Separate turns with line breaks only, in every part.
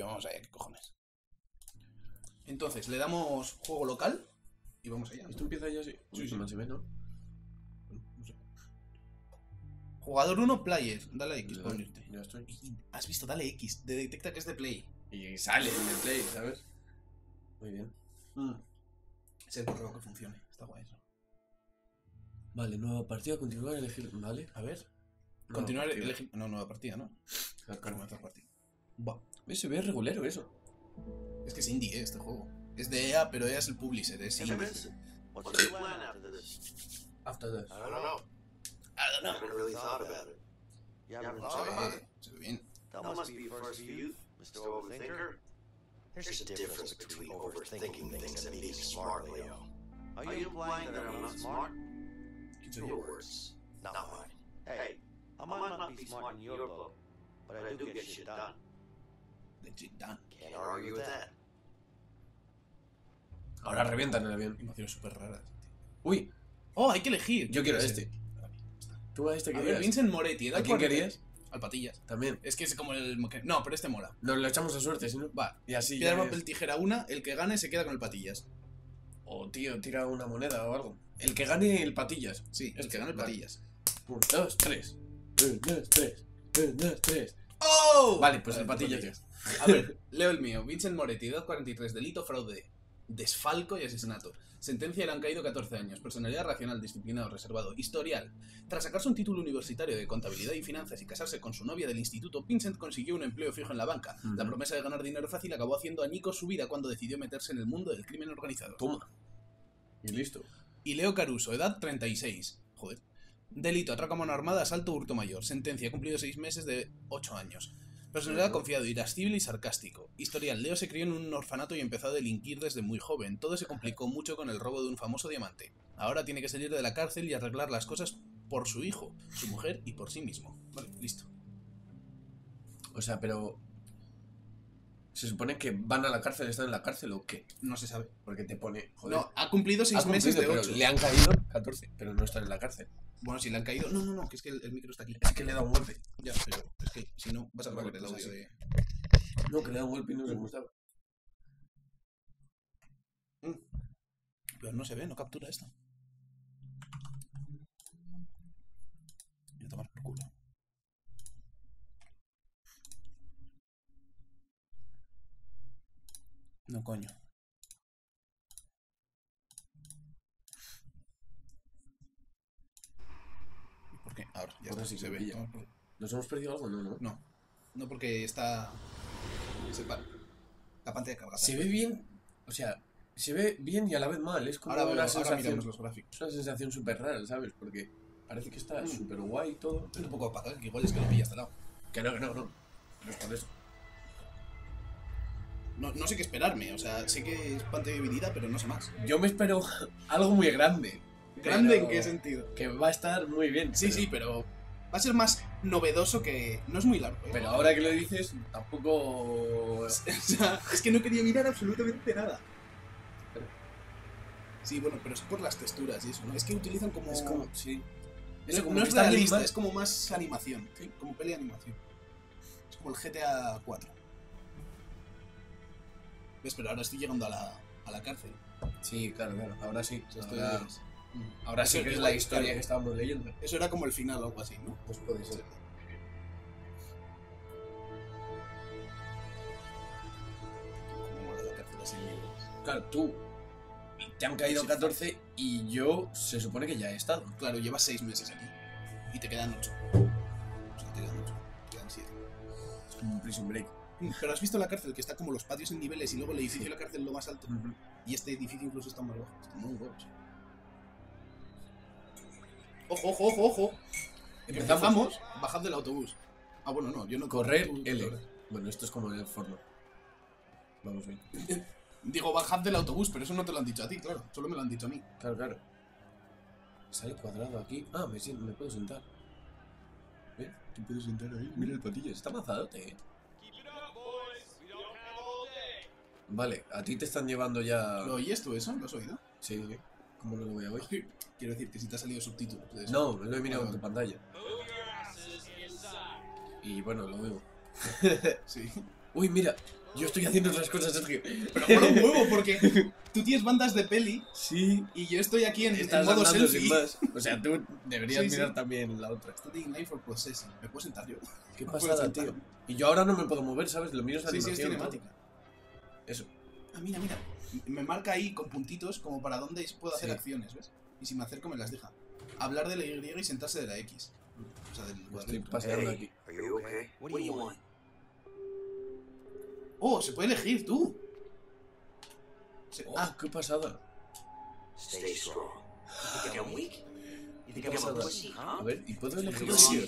Vamos allá, qué cojones. Entonces, le damos juego local y vamos allá.
¿Esto empieza ya así?
Sí, sí.
se ve, ¿no?
No sé. Jugador 1, player. Dale a X para unirte.
ya estoy.
Has visto, dale X. De- detecta que es de play.
Y sale el play, ¿sabes? Muy bien.
Es el correo que funcione. Está guay eso.
Vale, nueva partida, continuar, elegir. Vale, a ver. Nueva
Continuar,
partida.
elegir. No, nueva partida, ¿no?
Claro,
Comenzar partida. Va.
Se ve regulero eso.
Es que es indie, ¿eh? Este juego. Es de EA, pero EA es el publisher. Es
Hey,
indie.
Vincent, what's your plan after this?
After this.
I don't know.
I don't
Haven't really thought about it. You haven't
Se
thought about
ve,
it?
se ve bien.
That must be first for you, Mr. Overthinker. There's a difference between overthinking things and being smart, Leo. Are you implying that I'm not smart? Your words, not mine. Hey, I might not be smart in your book, but I do get shit done.
Done.
Can't argue with that.
Ahora revientan el avión.
Emociones súper raras.
Uy,
Oh, hay que elegir.
yo quiero
¿Qué
este. ¿Tú a este
A ver,
querías?
Vincent Moretti. edad
¿A quién
40.
querías?
Al Patillas.
También.
Es que es como el. No, pero este mola.
Nos lo echamos a suerte, si no.
Va.
Y así
Piedra, papel, tijera una. El que gane se queda con el Patillas.
O tío, tira una moneda o algo. El que gane el patillas.
Sí, el
Este,
que gane el
vale.
Patillas.
Un, dos, tres. Un, dos, tres. Un, dos, tres.
¡Oh!
Vale, pues el patillas.
A ver, leo el mío. Vincent Moretti, edad 43, delito, fraude, desfalco y asesinato. Sentencia le han caído 14 años. Personalidad racional, disciplinado, reservado. Historial. Tras sacarse un título universitario de contabilidad y finanzas y casarse con su novia del instituto, Vincent consiguió un empleo fijo en la banca. La promesa de ganar dinero fácil acabó haciendo añicos su vida cuando decidió meterse en el mundo del crimen organizado.
Toma. Y listo.
Y Leo Caruso, edad 36. Joder. Delito, atraco a mano armada, asalto, hurto mayor. Sentencia, cumplido 6 meses de 8 años. Personalidad confiado, irascible y sarcástico. Historial, Leo se crió en un orfanato y empezó a delinquir desde muy joven. Todo se complicó mucho con el robo de un famoso diamante. Ahora tiene que salir de la cárcel y arreglar las cosas por su hijo, su mujer y por sí mismo. Vale, listo.
O sea, pero. ¿Se supone que van a la cárcel, están en la cárcel o qué?
No se sabe.
Porque te pone. Joder.
No, ha cumplido 6
ha
meses de
cumplido,
8.
Le han caído 14, pero no están en la cárcel.
Bueno, si le han caído... No, no, no, que es que el, el micro está aquí.
Es que le da un golpe.
Ya, pero es que si no, vas a grabar el
pues
audio de...
No, que le da un golpe y no se gustaba.
Pero no se ve, no captura esto. Voy a tomar por culo. No, coño. ¿Por qué? Ahora, ya
Ahora
está,
sí
se ve. Toma por-
¿Nos hemos perdido algo? No, no.
No, no porque está... Se para. La pantalla cargada.
Se ve bien. O sea, se ve bien y a la vez mal. Es como
Ahora,
una
ahora
sensación.
los gráficos.
Una sensación súper rara, ¿sabes? Porque parece que está
Mm.
súper guay y todo.
Es un poco opaco, que igual es que lo pillas de lado.
Que no, que no, no. No es por eso.
No, no sé qué esperarme, o sea, sé que es pantalla dividida, pero no sé más.
Yo me espero algo muy grande.
¿Grande en qué sentido?
Que va a estar muy bien.
Sí,
pero-
sí, pero va a ser más novedoso que... No es muy largo. ¿eh?
Pero ahora que lo dices, tampoco.
O sea, es que no quería mirar absolutamente nada. Sí, bueno, pero es por las texturas y eso, ¿no? Es que utilizan como...
Es como. Sí. Eso, como
no es realista, es como más animación, ¿sí? como peli de animación. Es como el GTA 4. ¿Ves? Pero ahora estoy llegando a la, a la cárcel.
Sí, claro, claro. Ahora sí. Ahora, ahora sí que es la historia
claro.
que estábamos leyendo.
Eso era como el final o algo así, ¿no?
Pues puede ser. Claro, tú. Te han caído 14 y yo se supone que ya he estado.
Claro, llevas 6 meses aquí. Y te quedan 8. O sea, te quedan 8. Te quedan 7.
Es como un prison break.
Pero has visto la cárcel, que está como los patios en niveles y luego el edificio de la cárcel lo más alto. Y este edificio incluso está más bajo. Está muy huevos. Ojo, ojo, ojo, ojo.
Empezamos.
Bajad del autobús. Ah, bueno, no, yo no
Correr L. Bueno, esto es como el forno. Vamos bien.
Digo, bajad del autobús, pero eso no te lo han dicho a ti, claro. Solo me lo han dicho a mí.
Claro, claro. Sale cuadrado aquí. Ah, me, siento- me puedo sentar. ¿Eh? Te puedes sentar ahí. Mira el patillas. Está mazadote, eh. Vale, a ti te están llevando ya.
¿Lo oyes tú eso? ¿Lo has oído?
Sí, sí. ¿Cómo no lo voy a oír?
Quiero decir que si te ha salido subtítulos.
No, lo he mirado en
Vale.
tu pantalla. Y bueno, lo veo.
Sí.
Uy, mira, yo estoy haciendo otras cosas, Sergio.
Pero mola un huevo, porque tú tienes bandas de peli
Sí,
y yo estoy aquí en, en
estás
modo
andando
selfie.
sin más. O sea, tú deberías
Sí, sí.
mirar también la otra.
Studying Night for Processing. ¿Me puedo sentar yo?
Qué
No
pasada, tío. Y yo ahora no me puedo mover, ¿sabes? Lo mío es
Sí, sí, es
animación. todo.
cinemática.
Eso.
Ah, mira, mira. Me marca ahí con puntitos como para dónde puedo hacer
Sí.
acciones, ¿ves? Y si me acerco me las deja. Hablar de la Y y sentarse de la X. O sea, del
estoy paseando
Hey,
aquí.
okay? What do you want?
Oh, se puede elegir tú. Se-
Oh,
ah,
qué pasada.
Stay strong. You think I'm weak? You think
¿Qué
I'm a pussy,
A
huh?
ver, ¿y puedo elegir sí?
I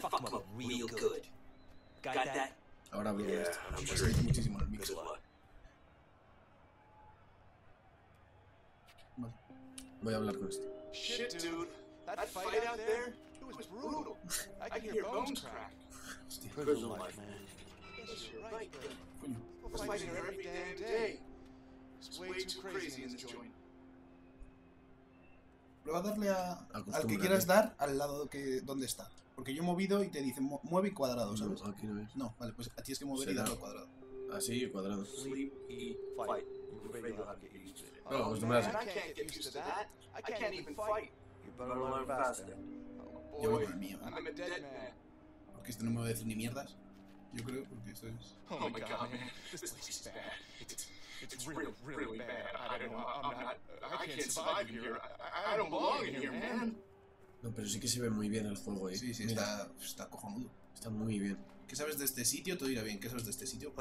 fuck them up real good. Got that?
Ahora hablo de
Yeah,
esto.
Muchísimo el mix.
Way too crazy in this joint.
Prueba a darle a, al que quieras dar al lado que donde está. Porque yo he movido y te dice mu- mueve y cuadrado, ¿sabes?
No, aquí no es.
No, vale, pues tienes que mover y
Será.
al cuadrado.
Así, cuadrado.
Sleep, eat, fight. Used to it.
Oh,
acostumbrarse.
man, I can't get used to that. I can't even fight.
You better learn faster.
Oh,
Yo voy
boy,
con el mío.
I'm a dead man.
Porque este no me va a decir ni mierdas. Yo creo, porque esto es.
Oh my god, man. This place is bad. It's, it's really, really bad. I don't know. I'm not. I can't survive here. I, I don't belong in here, man.
No, pero sí que se ve muy bien el juego, eh.
Sí, sí, está, está cojonudo.
está muy bien.
¿Qué sabes de este sitio? Todo irá bien. ¿Qué sabes de este sitio?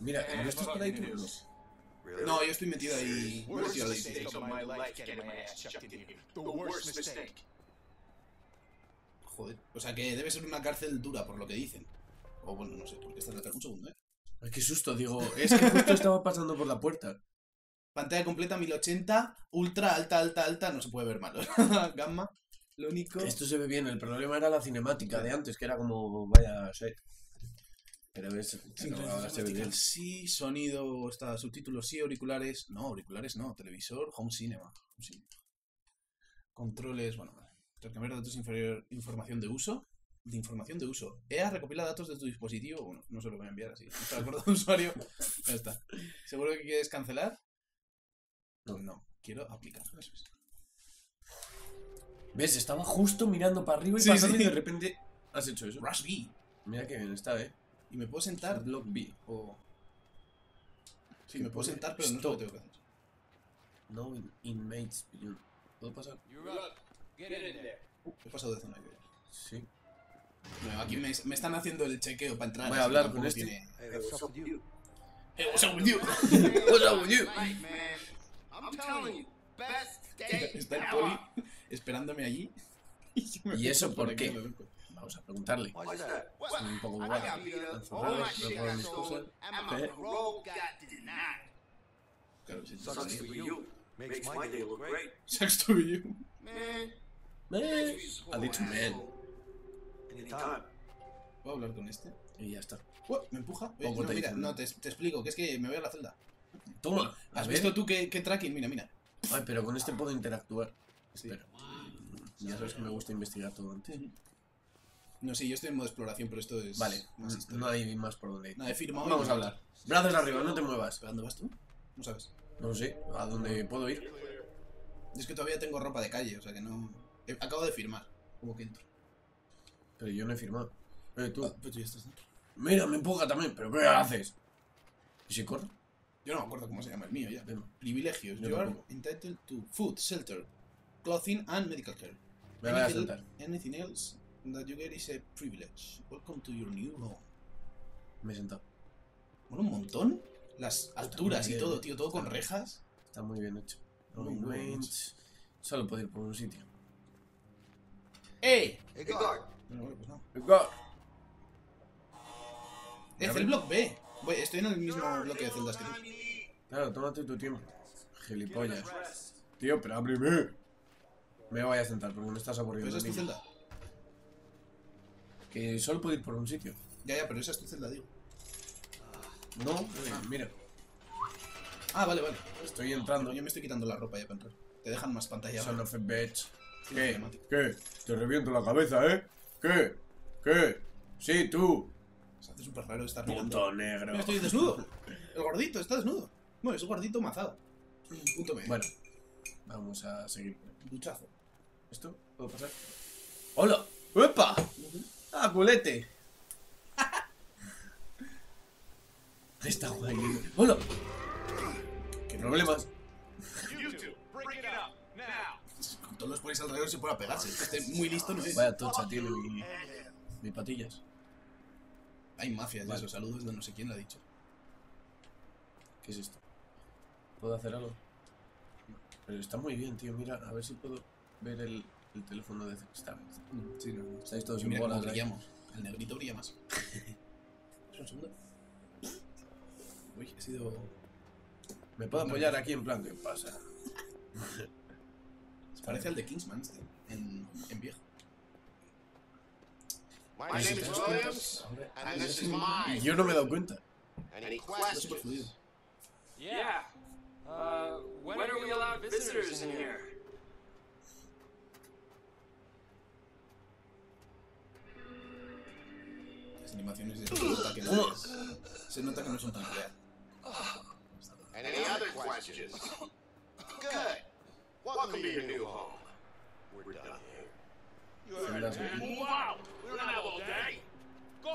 Mira, ¿no estás por ahí tú? No.
Yo estoy metido ahí. Metido ahí. Joder. O sea que debe ser una cárcel dura, por lo que dicen. O bueno, no sé, porque está en la cárcel. Un segundo, eh.
Ay, qué susto, digo. Es que justo estaba pasando por la puerta.
Pantalla completa 1080, ultra, alta, alta, alta. No se puede ver mal. Gamma. Lo único.
Esto se ve bien. El problema era la cinemática de antes, que era como. Vaya, sé. Pero ves, pero ahora se ve bien.
Sí, sonido, está, subtítulos sí, auriculares. No, auriculares no, televisor, home cinema. home cinema. Controles, bueno. Intercambiar datos inferior, información de uso. De información de uso. EA recopila datos de tu dispositivo. Bueno, no se lo voy a enviar así. No está de acuerdo de usuario. Ya está. ¿Seguro que quieres cancelar? No, no. Quiero aplicar. Eso es.
¿Ves? Estaba justo mirando para arriba y
Sí,
pasando
sí.
y de repente has hecho eso.
Rush B.
Mira que bien está, eh.
Y me puedo sentar.
Block B.
O. Sí,
¿Qué
me puedo sentar, pero no
Stop.
tengo que hacer.
No in- inmates beyond. ¿Puedo pasar?
Uh, he pasado de zona. creo.
Sí.
No, aquí me, me están haciendo el chequeo para entrar.
Voy a hablar con este.
tiene-
Hey, what's up with you?
Hey, what's up with you?
What's up with you?
Right, man. I'm telling you, best day
Está el poli esperándome allí.
¿Y eso por qué? Vamos a preguntarle. Es un poco
denied.
Claro, sí,
Sucks
sí,
for
sí.
you. Makes my day look great.
Sucks to be you.
Man,
Ha dicho man.
¿Puedo hablar con este?
Y ya está.
Uh, me empuja. Eh, no,
te
mira, no, te, te explico, que es que me voy a la celda.
Toma.
¿Has visto tú qué, qué tracking? Mira, mira.
Ay, pero con este puedo interactuar.
Sí.
Espera. Ya sabes que me gusta investigar todo antes.
No sé, yo estoy en modo exploración, pero esto es.
Vale,
más
no hay más por donde ir.
Nada, he firmado.
Vamos a hablar. Brazos arriba, no te muevas.
¿Pero ¿A dónde vas tú? No sabes.
No sé, ¿a dónde puedo ir?
Es que todavía tengo ropa de calle, o sea que no. he- Acabo de firmar. ¿Cómo que entro?
Pero yo no he firmado. Eh, tú.
Ah, pero tú ya estás dentro.
Mira, me empuja también, pero ¿qué haces? ¿Y si corro?
Yo no me acuerdo cómo se llama el mío ya. Privilegios.
Yo
You are entitled to food, shelter, clothing and medical care.
Me voy a
Anything-
sentar.
Anything else that you get is a privilege. Welcome to your new home.
Me he sentado.
Bueno, un montón. Las alturas y
bien,
todo, tío, todo con rejas.
Está muy bien hecho.
Muy
No
bueno,
went. Solo puedo ir por un sitio.
¡Eh!
Hey, guard.
Vale, pues no. Eh,
Abre.
el block B. Voy, estoy en el mismo bloque de celdas que tú.
Claro, tómate tu tiempo. Gilipollas. Tío, pero ábreme. Me voy a sentar porque me estás
¿Pero
aburriendo.
esa es tu celda?
Que solo puedo ir por un sitio.
Ya, ya, pero esa es tu celda, digo.
No, eh, mira,
Ah, vale, vale.
estoy entrando.
Yo me estoy quitando la ropa ya para entrar. Te dejan más pantalla.
Son of a bitch. ¿Qué? ¿Qué? Te reviento la cabeza, ¿eh? ¿Qué? ¿Qué? Sí, tú.
Se hace súper raro estar mirando.
Punto negro.
Mira, estoy desnudo. El gordito está desnudo. Bueno, es un gordito mazado. Punto medio.
Bueno, vamos a seguir.
Duchazo.
¿Esto? ¿Puedo pasar? ¡Hola! ¡Epa! ¡Ah, culete! Está guay. ¡Hola! ¿Qué problemas?
Con todos los polis alrededor se puede pegarse. Este muy listo no es.
Vaya tocha tiene mi, patillas.
Hay mafias de
Vale.
esos saludos de no sé quién lo ha dicho.
¿Qué es esto? ¿Puedo hacer algo? Pero está muy bien, tío. Mira, a ver si puedo ver el, el teléfono de Está.
Sí, no, no.
Estáis todos
cómo
bolas.
brillamos. El negrito brilla más. Un segundo. Uy, he sido.
¿Me puedo apoyar aquí en plan? ¿Qué pasa?
Se parece al de Kingsman este. En, en viejo.
My
Pues
name is Williams,
ahora-
and this is mine.
Yo no me he dado cuenta.
Any questions?
Yeah. Uh, when are we allowed visitors in here?
Las animaciones de se nota que no es. Se nota que no son tan real.
And any other questions? Good. Welcome to your new home. We're done here. You heard
Celdas
me.
aquí.
Move out. We don't have all day. Go,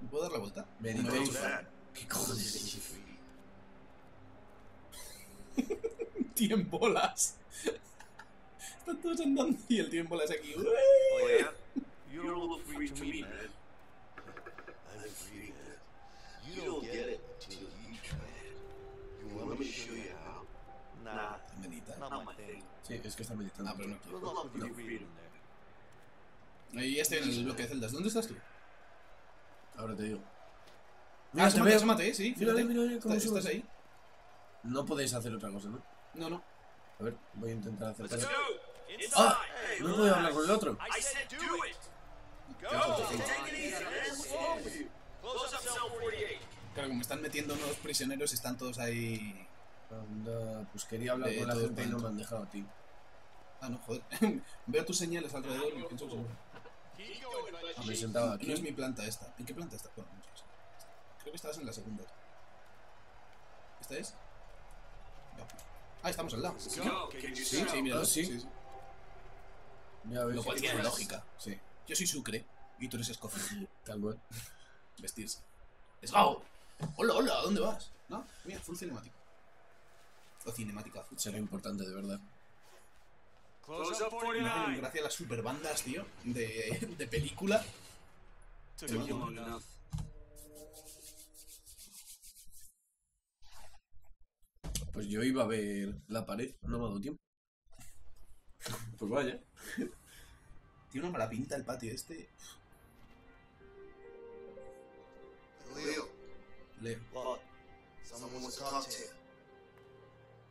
¿Me puedo dar la vuelta?
Meditation. ¿Qué cojones?
Tío en bolas. Están todos andando y el tío en bolas aquí.
You're a little free to me, man. I'm free, man. You don't get it until you try it. You want me to show you how? Nah,
Medita.
not my thing.
Sí, es que está meditando.
Ah, pero no. Ya estoy en el bloque de celdas. ¿Dónde estás tú?
Ahora te digo.
Ah,
Mira, te
asómate,
veo.
asómate, eh, sí.
Mira,
fíjate.
mira, mira cómo
¿Estás, ahí?
No podéis hacer otra cosa, ¿no?
No, no.
A ver, voy a intentar hacer. ¡Ah! No puedo hablar con el otro.
I said do it.
Claro, como están metiendo nuevos prisioneros, están todos ahí.
Anda, pues quería hablar
De
con la gente y no me han dejado a ti.
Ah, no, joder. Veo tus señales alrededor y pienso
but
Ah, me sentaba
no
aquí.
es mi planta esta. ¿En qué planta está? Bueno, no sé. Creo que estabas en la segunda. ¿Esta es? No. Ah, estamos al lado. Sí.
Can you
sí,
see?
mira.
Ah, sí. Ya ves.
Lo cual tiene lógica. Sí. Yo soy Sucre y tú eres Escocia.
Tal cual.
Vestirse. ¡Let's go! ¡Hola, hola! ¿A dónde vas? ¿No? Mira, full cinemático. O cinemática full.
Será importante, de verdad.
Close up
Me hacen
49.
gracia las superbandas, tío, de, de película.
Pues yo iba a ver la pared, no me ha dado tiempo. Pues vaya.
Tiene una mala pinta el patio este.
Leo,
Leo.
what? Someone wants to talk to you.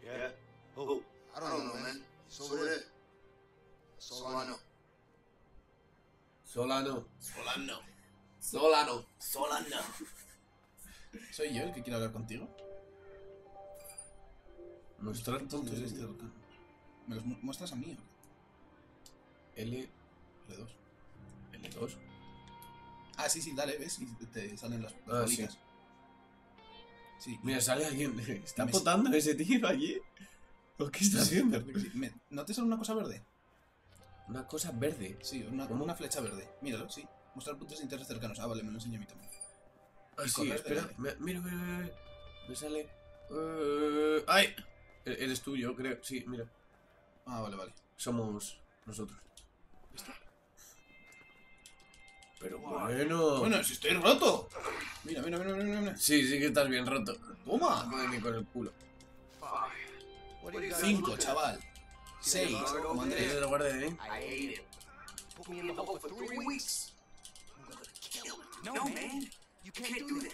Yeah? Who? I don't know, man. He's over there. That's all I know.
Solano.
Solano. Solano. Solano. ¿Soy yo el que quiere hablar contigo?
Mostrar tontos este.
este- ¿Me los mu- muestras a mí?
L,
L2.
L2.
Ah, sí, sí, dale, ves, y te salen las, las
Ah,
bolitas. Sí.
Mira, sale alguien. ¿Está potando ese tío allí? ¿O qué está haciendo?
Sí, me- ¿No te sale una cosa verde?
Una cosa verde.
Sí, una,
¿Cómo?
una flecha verde. Míralo, sí. Mostrar puntos de interés cercanos. Ah, vale, me lo enseña a mí también.
Ah, sí, espera. Me- Mira, mira, mira, mira. Me sale. eh, ¡Ay! E- Eres tú, yo creo. Sí, mira.
Ah, vale, vale.
Somos nosotros. Pero bueno.
Bueno, si estoy roto. Mira, mira, mira, mira, mira.
Sí, sí que estás bien roto.
Toma.
Madre con el culo.
What do you guys
Cinco, chaval. Seis, como
¿Eres
Andrés.
el guardia de
I ate him. Put me in the hole for three weeks. I'm gonna kill him.
No, man. You can't do that.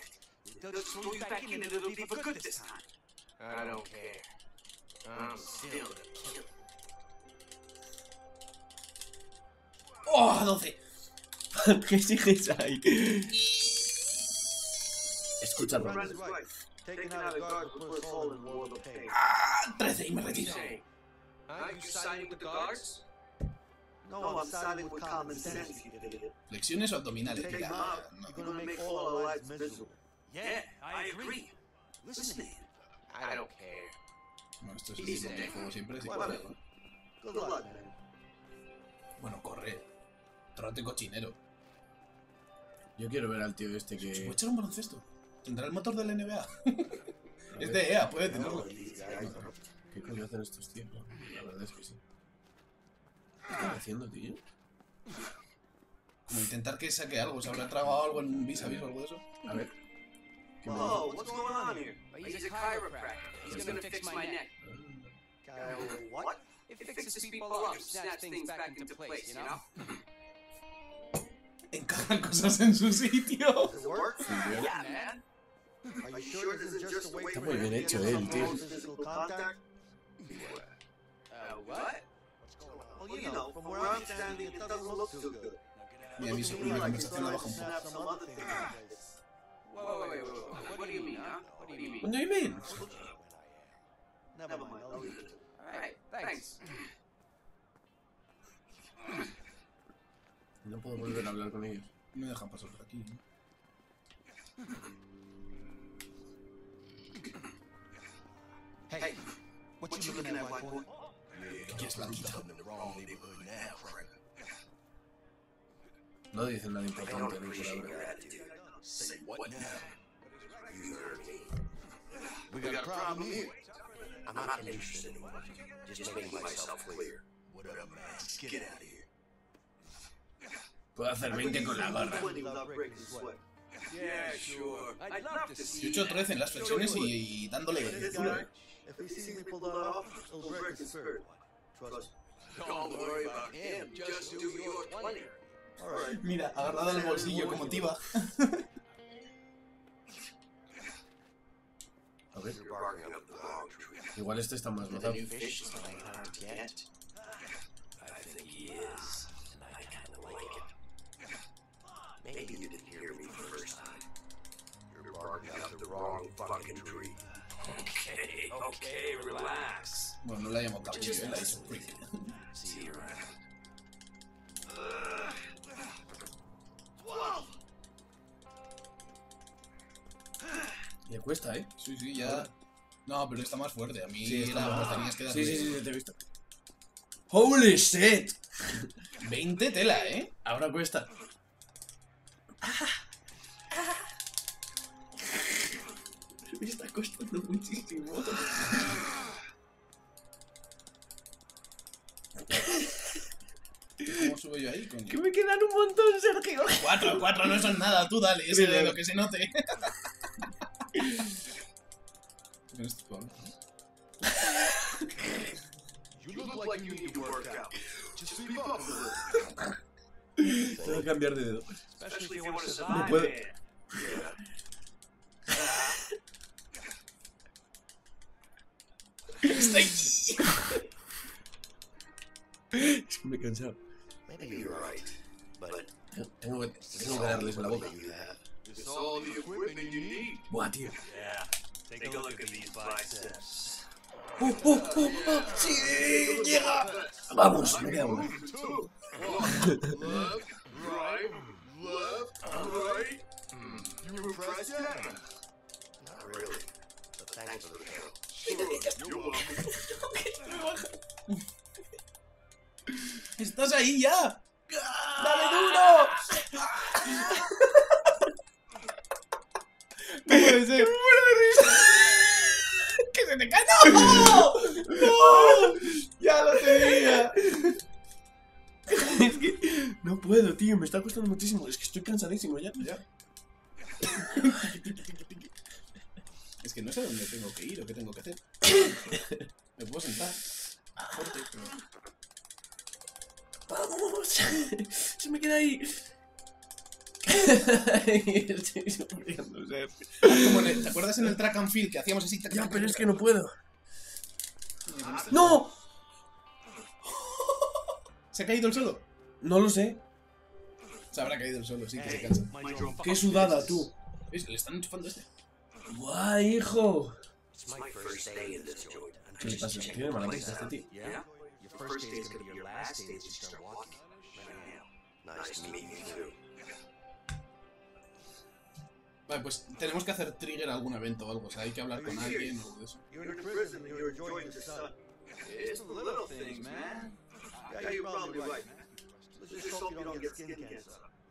They'll just throw you back in and it'll be for good this time.
I don't care. I'm still gonna kill him.
¡Oh, 12!
¿Qué sigues ahí? Escucha.
¡Ah, 13! Y me retiro.
Huh? You siding with the guards?
No, I'm siding with common sense, you idiot.
Flexiones o abdominales. No. Esto es el mismo que juego siempre. Bueno, corre. Trote cochinero.
Yo quiero ver al tío este
Se puede
que.
echar un baloncesto. ¿Tendrá el motor del NBA? es de EA, puede tenerlo.
¿Qué coño hacen estos tíos? La verdad es que sí. ¿Qué están haciendo, tío?
Como intentar que saque algo. ¿Se habrá tragado algo en un vis a vis o algo de eso?
A ver. ¿Qué
Whoa, what's going on here?
He's a chiropractor. He's gonna fix my neck.
Guy, what?
It fixes people up, snaps things back into place, you know?
Encajan cosas en su sitio.
Does it work?
Yeah, man.
Are you sure this isn't just a way
Está muy bien hecho, el tío.
more physical contact?
What?
Well, you know, from where I'm standing, it doesn't look too good.
Mira, mi, mi conversación la baja un poco.
What do you mean, huh? What do you mean?
What do you mean?
Never mind, I'll leave it.
Alright, thanks.
No puedo volver a hablar con ellos.
No me dejan pasar por aquí. ¿no?
Hey, what you looking at, white boy?
Aquí es blanquita.
No dicen nada importante ni por ahora.
We got a problem here. I'm not interested in what. Just making myself clear. What up, man? Get out of here.
Puedo hacer 20 con la gorra.
without breaking sweat.
Yeah, sure. I'd love to see
18 13 en las flexiones y, y dándole el culo.
If he sees me pull that off, it'll break his spirit. Trust me.
Don't worry about him. Just do your 20.
All right.
Mira, agarrado al bolsillo como tiba.
A ver, igual este está más
The
bozado.
new fish is playing hard yet. I think he is, and I kind of like it. Maybe you didn't hear me the first time. You're barking up the wrong fucking tree. Okay, okay, relax.
Bueno, no la llamo capullo, eh, la dicho freak.
See you around.
Le cuesta, ¿eh?
Sí, sí, ya. No, pero está más fuerte. A mí
Sí, está
la
más-
tenías que dar
Sí, sí, sí, te he visto. ¡Holy shit!
20 tela, ¿eh?
Ahora cuesta. Costando muchísimo.
¿Cómo subo yo ahí, coño?
Que me quedan un montón, Sergio.
Cuatro, cuatro no son nada, tú dale, ese de lo que se note.
Tengo que cambiar de dedo.
Especially if you want to
No puedo.
Estoy...
Es que me he cansado.
Maybe you're right, but
Tengo que, tengo que darles en la boca.
you have.
It's all the equipment you need.
Buah, tío.
Yeah. Take a look at these biceps.
¡Oh, oh, oh, oh! ¡Sí! ¡Llega! Vamos, me queda una.
Two. One, left, right, left, right. You impressed yet?
Not really. But thanks for the help.
¡Estás ahí ya! ¡Dale duro! No puede ser. ¡Que se te cae! ¡No! ¡No! ¡Ya lo tenía!
Es que no puedo, tío. Me está costando muchísimo. Es que estoy cansadísimo ya. ya.
Que no sé dónde tengo que ir o qué tengo que hacer. Me puedo sentar. Fuerte, pero...
¡Vamos! Se me queda ahí. Estoy sufriendo,
¿Te acuerdas en el track and field que hacíamos así?
Ya, pero es que no puedo. ¡No!
¿Se ha caído el solo?
No lo sé.
Se habrá caído el solo, sí, que se cansa.
Qué sudada, tú.
Le están enchufando este.
¡Guay, hijo!
It's my first day in this joint. and I
¿Qué le pasa? Tiene mala vista este tío.
Vale, pues tenemos que hacer trigger algún evento o algo. O sea, hay que hablar con alguien o algo de eso.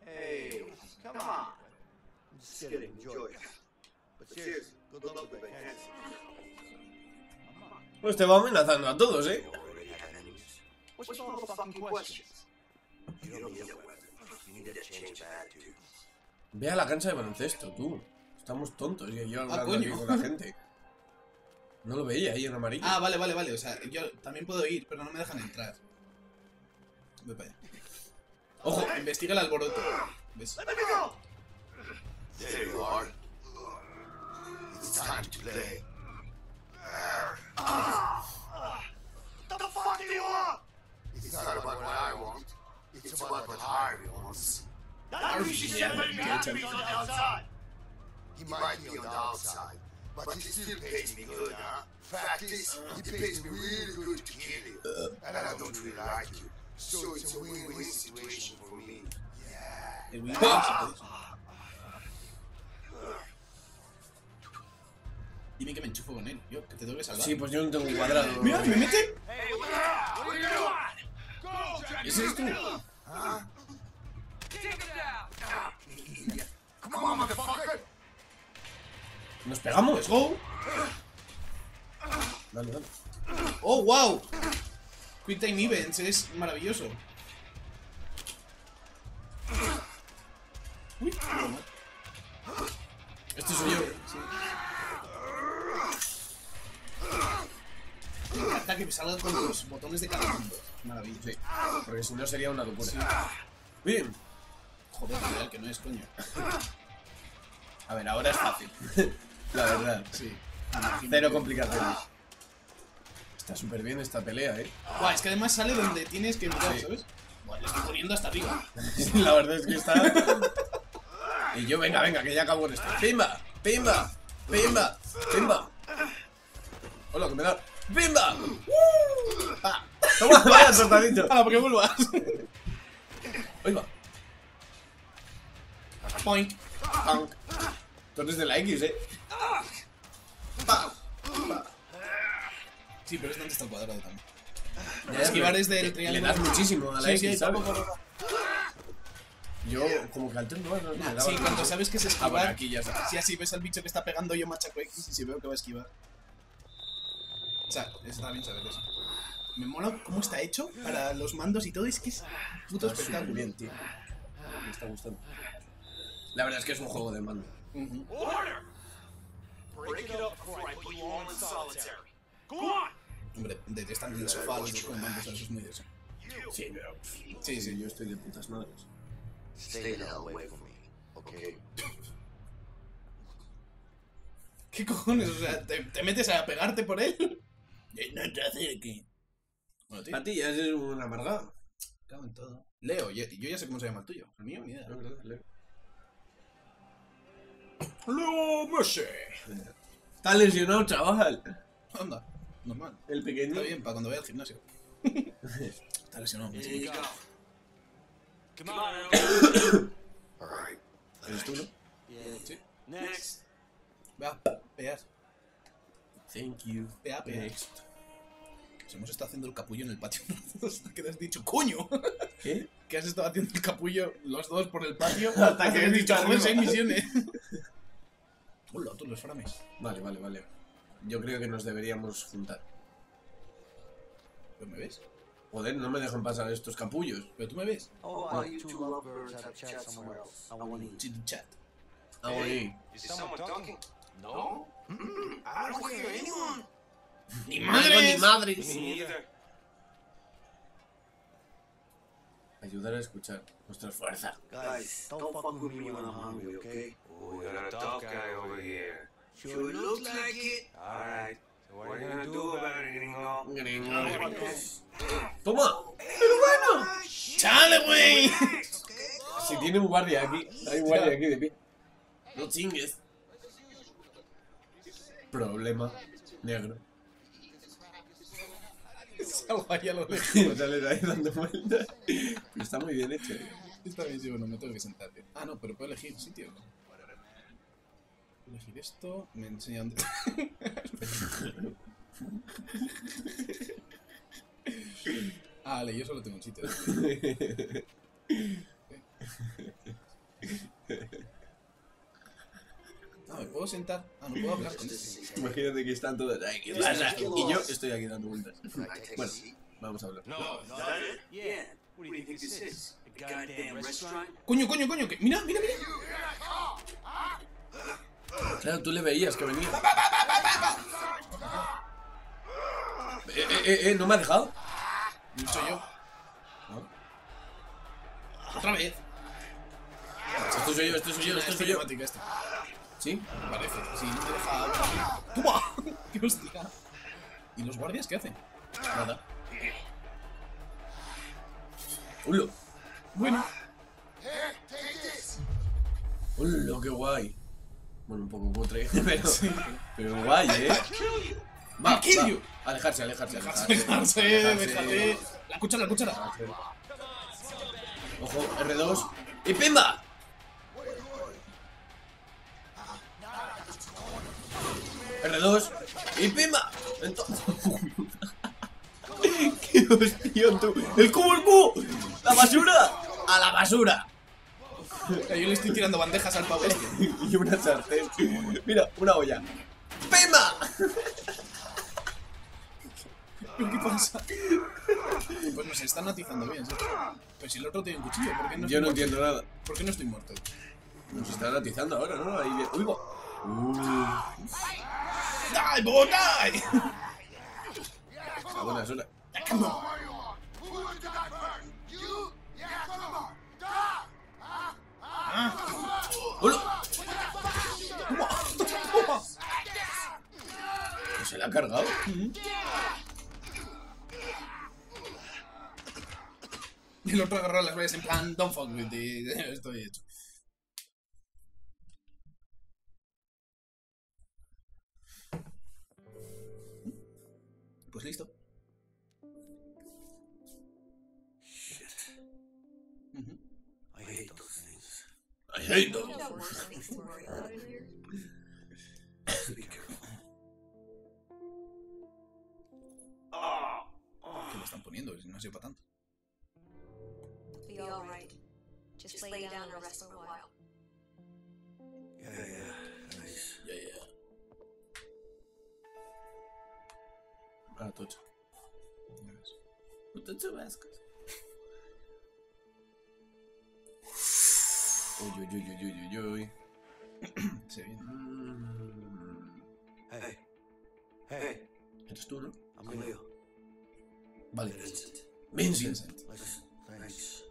Hey, come on. I'm just kidding, enjoy. But seriously, good luck with the cancer.
Pues te va amenazando a todos, ¿eh?
You already have enemies.
What's all the fucking questions?
You don't need a weapon. You need to change your attitude.
Ve a la cancha de baloncesto, tú. Estamos tontos y yo hablando
coño.
aquí con la gente. No lo veía ahí en amarillo.
Ah, vale, vale, vale. O sea, yo también puedo ir, pero no me dejan entrar. Voy para allá. Ojo, investiga el alboroto. ¿Ves?
There you are. It's time to play.
What the fuck do you want?
It's not about what I want. It's about what Harvey wants.
That should said when you have me on the outside.
He might be on the outside, but he still pays me good, huh? Fact is, he pays me really good to kill you. And I don't really like you. So it's a win-win situation for me.
El Dime que me enchufo con él, yo, que te tengo que salvar.
Sí, pues yo no tengo un cuadrado.
¡Mira, me mete!
¿Ese eres tú? ¿Nos pegamos?
¡Let's go!
Dale, dale.
¡Oh, wow! Quick Time Events es maravilloso. Uy, broma.
Este soy yo.
Me encanta que me salgan con los botones de cada mundo. Maravilloso.
Sí. Porque si no sería una locura. Bien.
Joder, real que no es, coño.
A ver, ahora es fácil. La verdad.
Sí.
Cero complicaciones. Está súper bien esta pelea, ¿eh?
Buah, es que además sale donde tienes que
Sí.
¿sabes? Buah, le estoy poniendo hasta arriba.
La verdad es que está... Y yo, venga, venga, que ya acabo con esto. ¡Pimba! ¡Pimba! ¡Pimba! ¡Pimba! Hola, que me da... ¡Pimba!
Ah,
¡Toma, vaya tortadito!
¡Hala, porque vuelvas!
¡Ahí va!
Point.
¡Punk! Tú eres de la X, ¿eh?
Sí, pero es donde está el cuadrado también.
Ya,
Esquivar del
le-
triángulo.
Le das muchísimo a la
Sí,
X,
sí,
¿sabes?
poco, poco, poco.
Yo, como que al bueno, me daba-
Sí, cuando sabes que es
Ah,
esquivar,
bueno, aquí ya está.
si así ves al bicho que está pegando, yo machaco X y si veo que va a esquivar. O sea, está bien saber eso. Me mola cómo está hecho para los mandos y todo, es que es puto
Está
espectáculo.
bien, tío. Me está gustando. La verdad es que es un juego de mando.
Ujú.
Order! Break it up before I put you all in solitary. Go on!
Hombre, detestan en el sofá los con mandos, eso es muy de eso.
Sí, pero...
Sí, sí,
yo estoy de putas madres.
Stay the hell away from me, okay?
¿Qué cojones? O sea, ¿te, te metes a pegarte por él? Eh, No te acerques. Bueno, tío,
A ti ya eres un amargado.
cago en todo. Leo, yo, yo ya sé cómo se llama el tuyo. El mío, ni idea.
Verdad, Leo.
Leo Messi.
Está lesionado, chaval.
Anda, normal.
El pequeño.
Está bien, para cuando vaya al gimnasio. Está lesionado. Messi.
go. Come on,
Alright.
¿Eres tú, no?
Yeah.
Sí.
Next.
Vea, peas,
Thank you.
pea, pea. Nos hemos estado haciendo el capullo en el patio. Hasta que te has dicho, ¡coño!
¿Qué?
Que has estado haciendo el capullo los dos por el patio.
Hasta que
has
has
dicho, joder, seis misiones. Hola, tú los frames.
Vale, vale, vale. Yo creo que nos deberíamos juntar.
¿Pero me ves?
Joder, no me dejan pasar estos capullos.
¿Pero tú me ves?
Oh, you two lovebirds have a chat somewhere else? I want to eat.
Chit chat.
Ahí.
Is someone talking? No? I don't hear anyone.
¡Ni
Madre, ni madres.
Me neither.
Ayudar a escuchar. Nuestra fuerza.
Guys, don't fuck with me when I'm hungry, okay?
We got a tough guy over here.
Sure looks like it.
Alright, so what are you gonna do about it, gringo?
¡Toma!
¡Chale, güey!
Si tiene un guardia aquí. Hay un guardia aquí de pie. No chingues. Problema negro.
Salgo ahí a lo lejos.
O sea, le ahí dando vueltas. Pero está muy bien hecho. eh.
Está bien, sí, bueno, me tengo que sentar, tío. Ah, no, pero puedo elegir sitio. Puedo elegir esto, me enseña dónde... ah, vale, yo solo tengo un sitio. ¿Me puedo sentar? Ah, no puedo hablar con este.
Imagínate que están todos ahí. ¿Qué pasa? Y yo estoy aquí dando vueltas. Bueno, vamos a hablar.
No,
Is that it? Yeah. What do you think this is? A goddamn restaurant?
Coño, coño, coño, que... Mira, mira, mira.
Claro, tú le veías que venía. Eh, eh, eh, eh, ¿no me ha dejado?
No soy yo. Otra vez.
Esto soy yo, esto soy yo, esto soy yo.
cinemática esta.
¿Sí?
Parece, sí, deja. ¡Toma! ¡Qué hostia! ¿Y los guardias qué hacen?
Nada. ¡Ulo!
Bueno,
¡Ulo, qué guay! Bueno, un poco cutre, pero, pero guay, ¿eh? Va, va. Alejarse, alejarse, alejarse.
dejarse, déjate. La cuchara, la cuchara.
Ojo, R2. ¡Y pimba! R2. ¡Y pimba! Entonces... ¡Qué hostia, tú! ¡El cubo, el cubo! ¡La basura! ¡A la basura!
Yo le estoy tirando bandejas al pavo este.
Y una sartén. Mira, una olla.
¿Pero qué pasa? Pues nos están atizando bien, ¿sí? Pues si el otro tiene un cuchillo, ¿por qué no
Yo no
muerto?
entiendo nada.
¿Por qué no estoy muerto?
Nos están atizando ahora, ¿no? Ahí bien. ¡Uy, va!
¡Die, boy, die!
A buenas horas. ¡Hola! ¿Se la ha cargado?
Y el otro agarrar las vallas en plan, don't fuck with it. Estoy hecho. Pues listo.
I hate those things.
I hate them.
No worse things to worry about in here.
Be careful.
¿Qué le están poniendo? No ha sido para tanto.
Be alright. Just lay down and rest for a while.
Ah, tocho. Tocho vascas. Uy, uy, uy, uy, uy, uy, uy.
Se viene.
Mm.
Hey. Hey.
¿Eres tú, no?
I'm Leo.
Vale.
Vincent.
Vincent.
Vincent.
Listen. Thanks.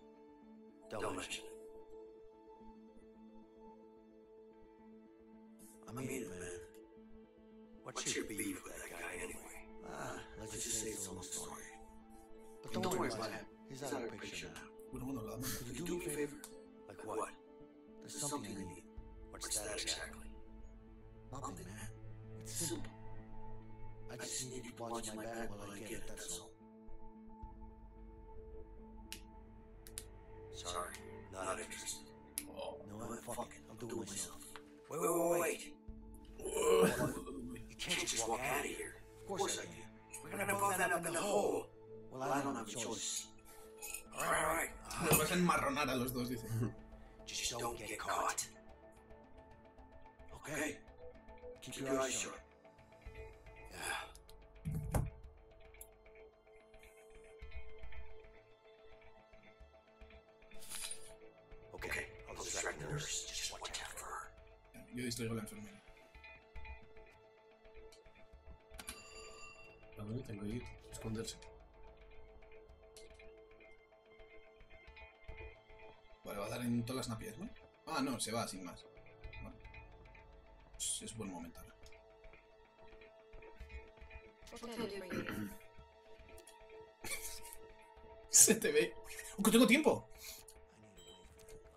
A
la enfermera.
A ver, tengo que ir. Esconderse.
Vale, va a dar en todas las napias, ¿no? Ah, no, se va sin más. Vale. Es, es buen momento ahora. Se te ve. ¡Oh, que tengo tiempo!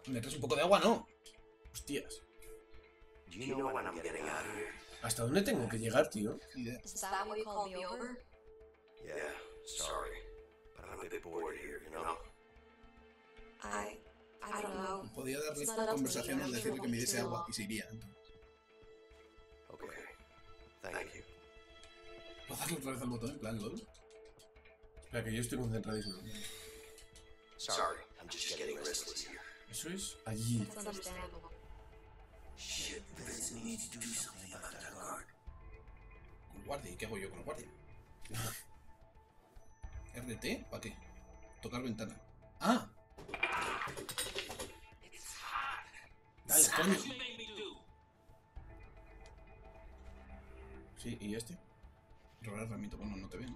¿Me traes un poco de agua? No. Hostias.
Do you know when I'm getting out of here?
¿Hasta dónde tengo que llegar, tío?
Idea.
Is that what you call me over?
Yeah, sorry. But I'm a bit bored here, you know?
I I don't know.
Podía darle
It's not up to me,
conversación
I'm
al decirle que me diese agua y se iría. entonces.
Okay. Thank you.
¿Puedo darle otra vez al botón en plan LOL?
Espera, que yo estoy concentradísimo.
Sorry, I'm just getting restless here.
Eso es allí.
Understandable.
Shit, needs to do something about that guard.
Con guardia. ¿Y qué hago yo con el guardia? ¿RT? ¿Para qué? Tocar ventana. ¡Ah! Dale, coño.
Sí, ¿y este?
Robar herramienta. Bueno, no te ve.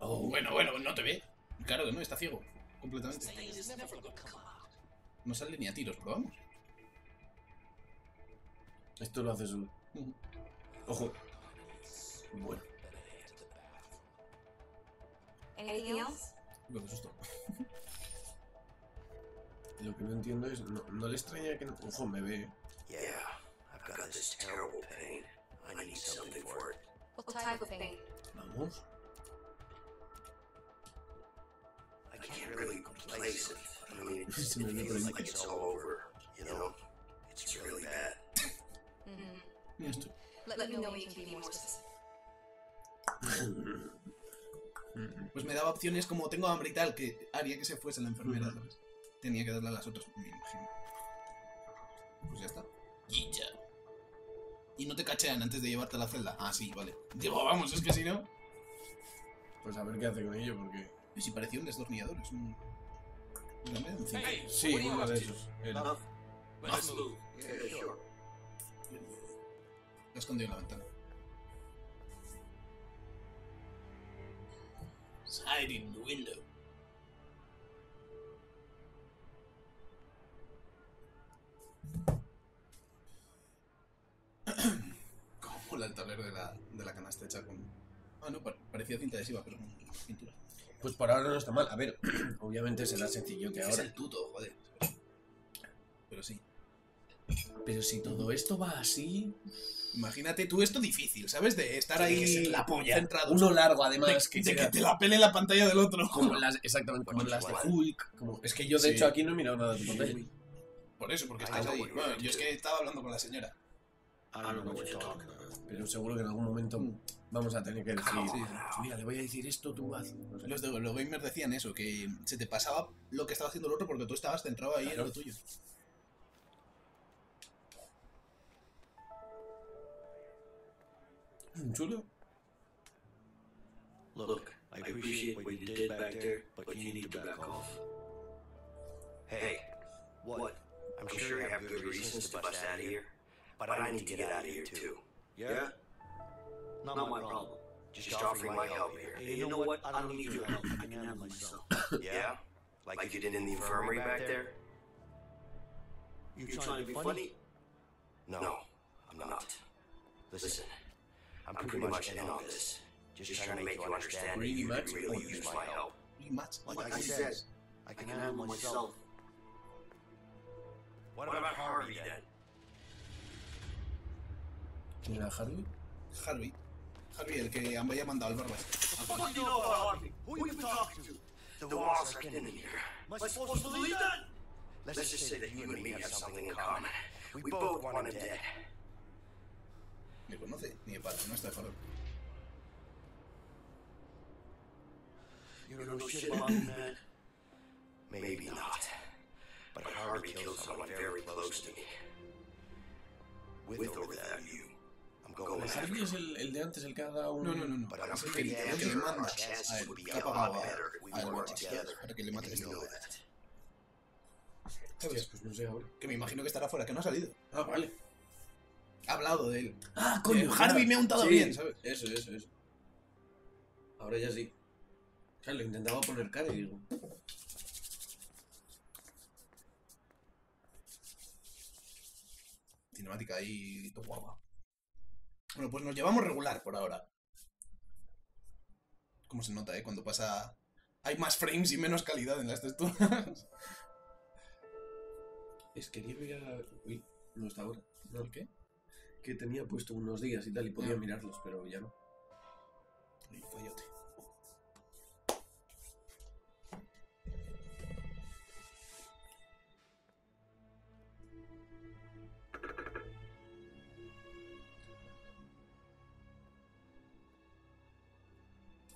Oh, bueno, bueno, no te ve. Claro que no, está ciego. Completamente. No sale ni a tiros, pero vamos.
Esto lo hace solo. Ojo. Bueno?
Lo de susto.
lo que no entiendo es. No, no le extraña que. no- Ojo, me ve.
Yeah, I've got this terrible pain. I need something for it.
What type of pain?
Vamos.
I can't really place it. I mean, it feels like it's all over. You know, it's really bad.
Pues me daba opciones como tengo hambre y tal, que haría que se fuese la enfermera. Tenía que darle a las otras, me imagino. Pues ya está. Y ya. Y no te cachean antes de llevarte a la celda. Ah, sí, vale. Digo, vamos, es que si no.
Pues a ver qué hace con ello, porque.
Y si parecía un destornillador, es un. Un.
Sí, uno de esos. El-
Lo escondió en la ventana. It's hiding in the window. Como el tablero de la, de la canasta hecha con. Ah, no, pa- parecía cinta adhesiva, pero con pintura.
Pues por ahora no está mal. A ver, obviamente será sencillote
Es
ahora.
el tuto, joder. Pero sí.
Pero si todo esto va así.
Imagínate tú esto difícil, ¿sabes? De estar
Tiene
ahí
que la polla.
centrado.
Uno largo, además.
de,
que
de
sea-
que te la pele la pantalla del otro.
Como en las, exactamente, como en las de Hulk. Como, es que yo, de
Sí.
hecho, aquí no he mirado nada de tu papel.
Por eso, porque
I
estás ahí. Bueno, yo es que estaba hablando con la señora.
Know what you're talking about.
Pero seguro que en algún momento vamos a tener que decir.
Sí.
now.
Mira, le voy a decir esto, tú haz. No sé.
Los de los gamers decían eso, que se te pasaba lo que estaba haciendo el otro porque tú estabas centrado ahí en lo tuyo.
Hmm, Chulo.
Look, I appreciate what you did back there, but you need to back off. Hey, what? I'm sure you have good reasons to bust out of here, but I need to get out of here too. Yeah?
Not my problem.
Just offering my help here.
Hey, you know what? I don't need your help. I can handle myself.
Yeah? Like you did in the infirmary back there?
You trying to be funny?
No, I'm not. Listen, I'm pretty much in on this. Just trying to make you understand that you
much
could really use my help.
Pretty much.
Like I said, I can handle myself.
What about Harvey then?
¿Quién era Harvey?
Harvey. Harvey, el que había mandado al barbas.
What do you know about Harvey? Who you been talking to?
The walls are getting in here.
Am I supposed to believe that?
Let's just say that you and me have something in common. We both want him dead.
Me conoce, ni de palo, no está de farol.
You don't know shit about me, man.
Maybe not. But Harvey killed someone very close to me. With or without you, I'm going after
Harvey
him.
es el, el de antes, el que ha dado un.
No, no, no, no.
But I'm chances would be a lot better if we worked together.
para que le.
Hostias, pues no sé ahora.
Que me imagino que estará fuera, que no ha salido.
Ah, vale.
Ha hablado de él.
Ah,
coño, Harvey me ha untado bien, ¿sabes?
Eso, eso, eso. Ahora ya sí. Claro, lo intentaba poner cara y digo.
Cinemática ahí, todo guapa. Bueno, pues nos llevamos regular por ahora. ¿Cómo se nota, eh? Cuando pasa... Hay más frames y menos calidad en las texturas.
Es que ver a. Uy, no está ahora.
¿Por qué?
que tenía puesto unos días y tal, y podía mirarlos, pero ya no.
Ay, fallote.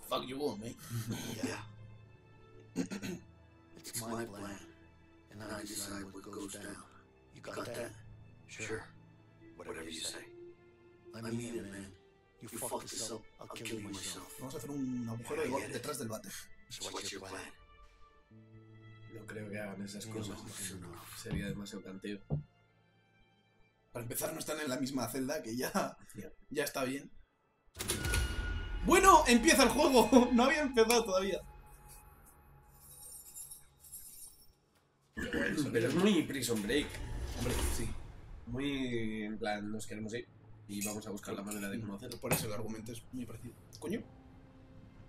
Fuck you all, mate.
yeah. it's my plan, and I decide what goes down. You got, got that? that? Sure. Whatever you say. I mean it, man. You fuck this up, I'll kill myself.
Vamos a hacer un agujero de gol detrás del váter.
So what's your plan?
No creo que hagan esas cosas. Sería demasiado canteo.
Para empezar, no están en la misma celda, que ya, ya está bien. Bueno, empieza el juego. No había empezado todavía.
Pero es muy Prison Break.
Hombre, sí.
Muy en plan, nos queremos ir y vamos a buscar la manera de conocerlo.
Por eso el argumento es muy parecido. Coño.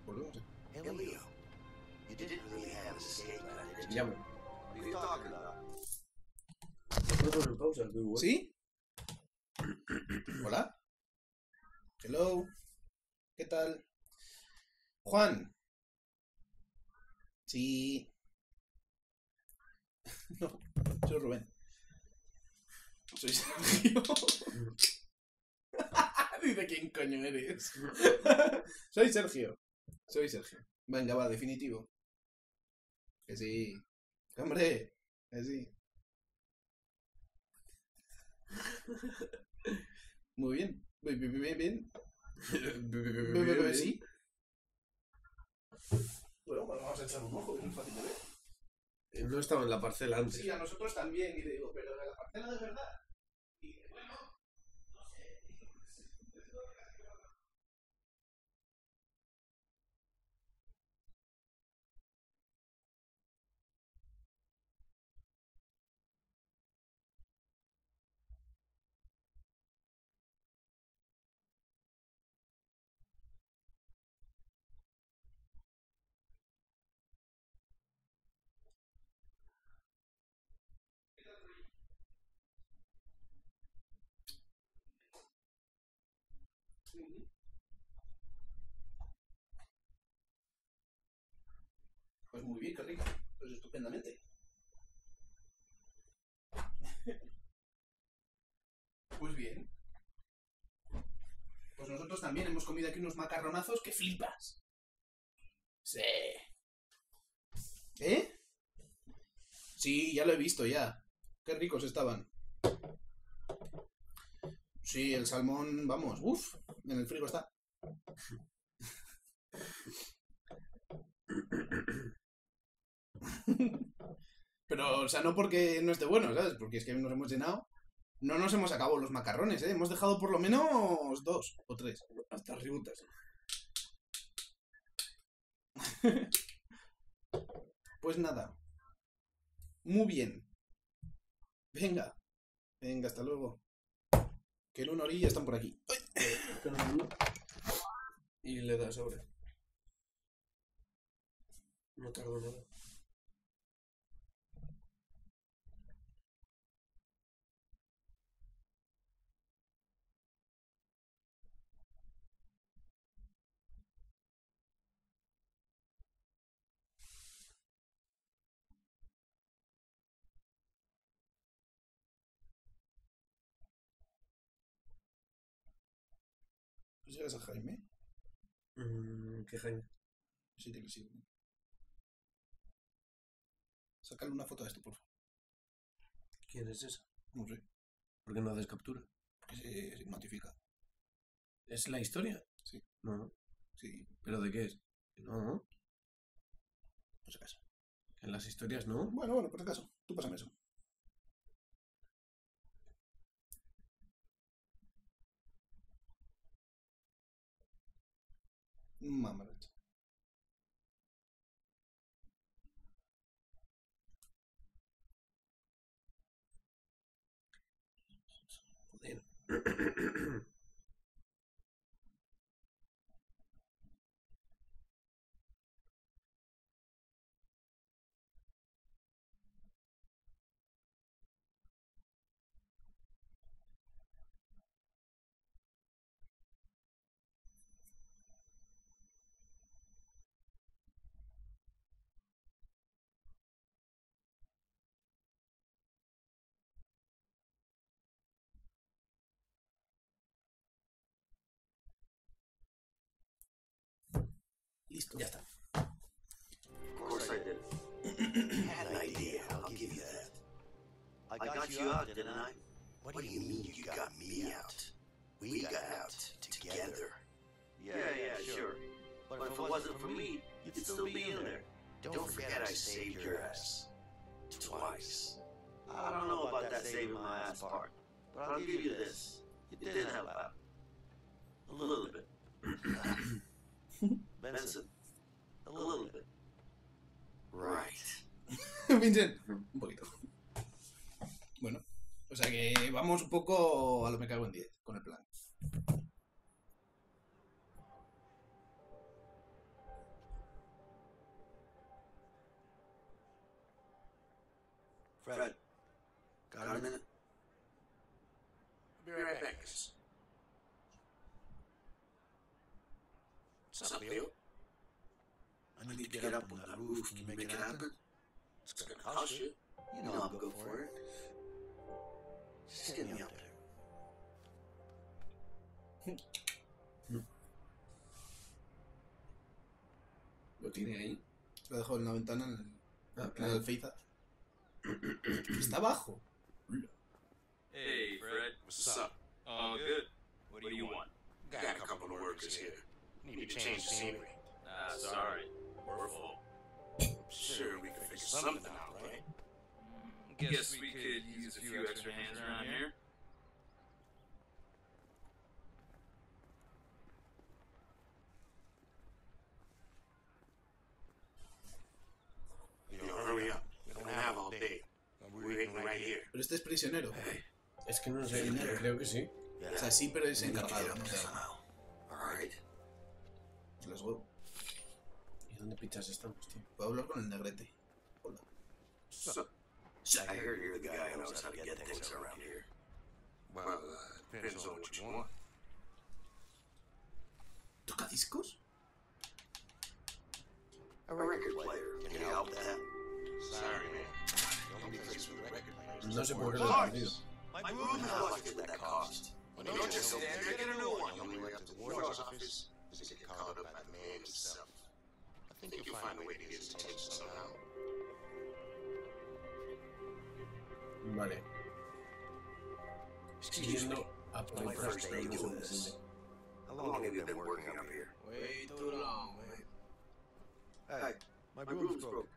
Volvemos. eh.
Llamo.
¿Sí? Hola. Hello. ¿Qué tal? Juan. Sí. No, soy Rubén. Soy Sergio. Dice quién coño eres. Soy Sergio. Soy Sergio. Venga, va, definitivo. Que sí. Hombre, que sí. Muy bien. Bien, bien, bien, bien. Bien, bien, bien, Sí. Bueno, pues vamos a echar un ojo, que no es fácil de ver.
No estaba en la parcela antes.
Sí, a nosotros también. Y le digo, pero en la parcela de verdad. Muy bien, qué rico. Pues estupendamente. Pues bien. Pues nosotros también hemos comido aquí unos macarronazos que flipas. Sí. ¿Eh? Sí, ya lo he visto ya. Qué ricos estaban. Sí, el salmón, vamos, uff, en el frigo está. Pero, o sea, no porque no esté bueno, ¿sabes? Porque es que nos hemos llenado. No nos hemos acabado los macarrones, ¿eh? Hemos dejado por lo menos dos o tres.
Hasta ributas.
Pues nada. Muy bien. Venga. Venga, hasta luego. Que en una orilla están por aquí.
Y le da sobre. No tardo nada.
Pues llegas a Jaime.
Mm, ¿Qué Jaime?
Sí, te lo sigo. Sácale una foto a esto, por favor.
¿Quién es esa?
No sé.
¿Por qué no haces captura?
Porque se, se notifica.
¿Es la historia?
Sí.
No.
Sí,
¿Pero de qué es? No.
por si acaso.
En las historias no.
Bueno, bueno, por si acaso. Tú pásame eso. Mamarracho.
Joder.
Listo.
Ya está.
Of course I did. I had an idea, I'll give you that. I got you out, didn't I? What do you mean you got me out? We got out together. Yeah, yeah, sure. But if it wasn't for me, you'd still be in there. Don't forget I saved your ass. Twice. I don't know about that saving my ass part, but I'll give you this. You did help out. A little bit. Benson, a little bit. Right.
Vincent, un poquito. Bueno, o sea que vamos un poco a lo me cago en 10 con el plan.
Fred, got a minute?
Be right back, miss. Something new?
I need to get up on that roof. Can you make it happen?
It's gonna cost you.
You know I'll go for it. Just get me up there.
Lo tiene ahí.
Lo dejo en la ventana en el,
Ah,
en el FaceApp. Está abajo.
Hey, Fred.
What's up?
All good. What do you want?
Got a couple of workers here. Need to change the scenery.
Ah, sorry. We're full.
Sure, we can figure something out, right?
Guess we could use a few extra hands around here.
You know, hurry up. We don't have all day. We're waiting right here.
Pero este es prisionero.
Es que no sé, creo que sí.
O sea, sí, pero es encargado. ¿no? O sea,
Alright.
los huevos.
¿Y dónde pichas estamos, tío?
Puedo hablar con el negrete. Hola.
So,
I heard you're the guy who knows how to get things around here.
well, uh, depends on what you want.
¿Toca discos?
A record player. Can you help that?
Sorry, man. The only place with record players
No sé por qué lo he perdido.
My room How much would that cost?
Don't just stand there, get a new one. The only way up to the warden's office is to get called up by the man himself. I think you'll find a way to get his attention somehow.
Vale. Siguiendo a por
My
el
first day
frasco.
doing this. How long have you been working up here?
Way too long, man.
Hey, my broom's broke.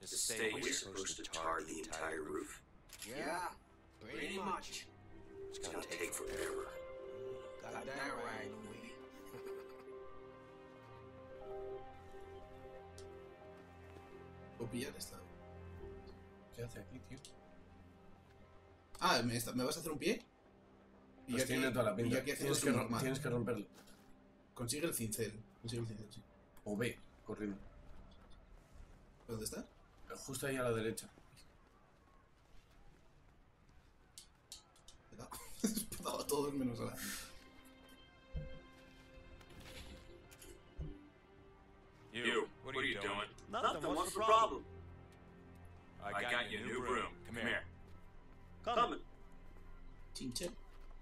Just
Is
stay
we
here.
supposed to tar the entire roof?
Yeah, pretty much.
It's gonna take forever.
Got that right, Puedo pillar esta.
¿Qué hace aquí, tío?
Ah, ¿me, está- ¿me vas a hacer un pie? Y
Pues tiene toda la
y
pinta. Tienes que,
normal.
tienes que romperlo.
Consigue el cincel. Consigue el cincel, sí.
O ve, corriendo.
¿Dónde está?
Justo ahí a la derecha.
Me da- Daba a todos menos a la...
You, what are you doing?
Nothing. What's the problem?
I got you a new broom. Come here.
Coming.
Chinche.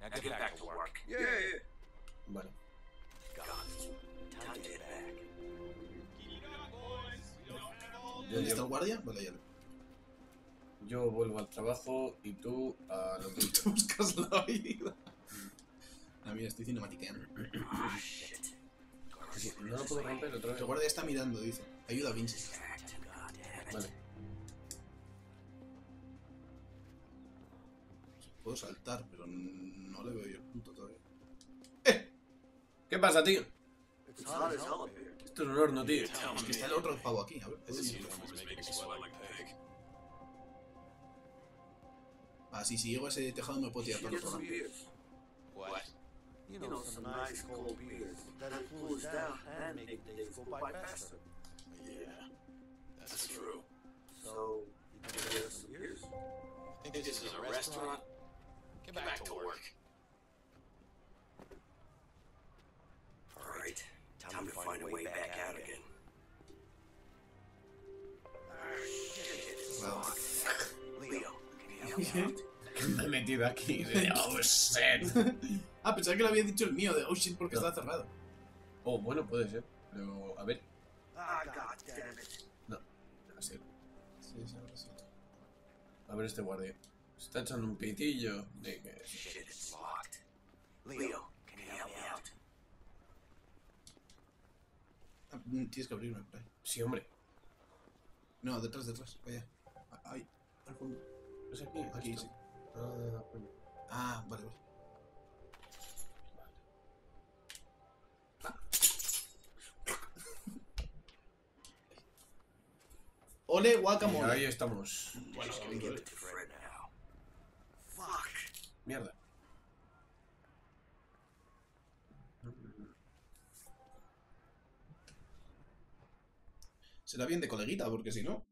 Now get back to work.
Yeah, yeah.
Vale.
God, time to get back.
Yo,
¿Dónde está el guardia? Vale, ya lo.
yo vuelvo al trabajo y tú a lo tuyo.
Te buscas la vida. Ah, mira, estoy cinematiqueando.
Sí, No lo puedo romper otra vez.
El guardia está mirando, dice. Ayuda a Vinci.
Vale.
Puedo saltar, pero no le veo yo el punto todavía.
¿Qué pasa, tío? Esto es un horno, tío.
Es que está el otro pavo aquí, a ver. Ah, sí, si llego a ese tejado me puedo tirar por otro lado.
You know, some nice cold beers. That'll cool us down and make days go by faster.
Yeah, that's true.
So, you can get us some beers?
Think this is a restaurant? Get back to work.
Alright, time to find a way back out again.
Wow.
Leo, can you help me out?
Me he metido aquí. De, oh, shit.
Ah, pensaba que lo había dicho el mío, de oh shit, porque está cerrado.
Oh, bueno, puede ser. Pero, a ver.
Ah, god damn it.
No ser.
Sí, sí.
A ver este guardia. Se está echando un pitillo de que...
Shit, it's locked. Leo, can you help me out?
Ah, mm, Tienes que abrirme, ahí.
Sí, hombre.
No, detrás, detrás. Vaya. Ahí, al fondo.
¿Es aquí?
Aquí,
Esto.
sí.
Ah,
vale, vale. Ole guacamole.
ahí estamos.
Bueno,
Mierda.
Será bien de coleguita, porque si no.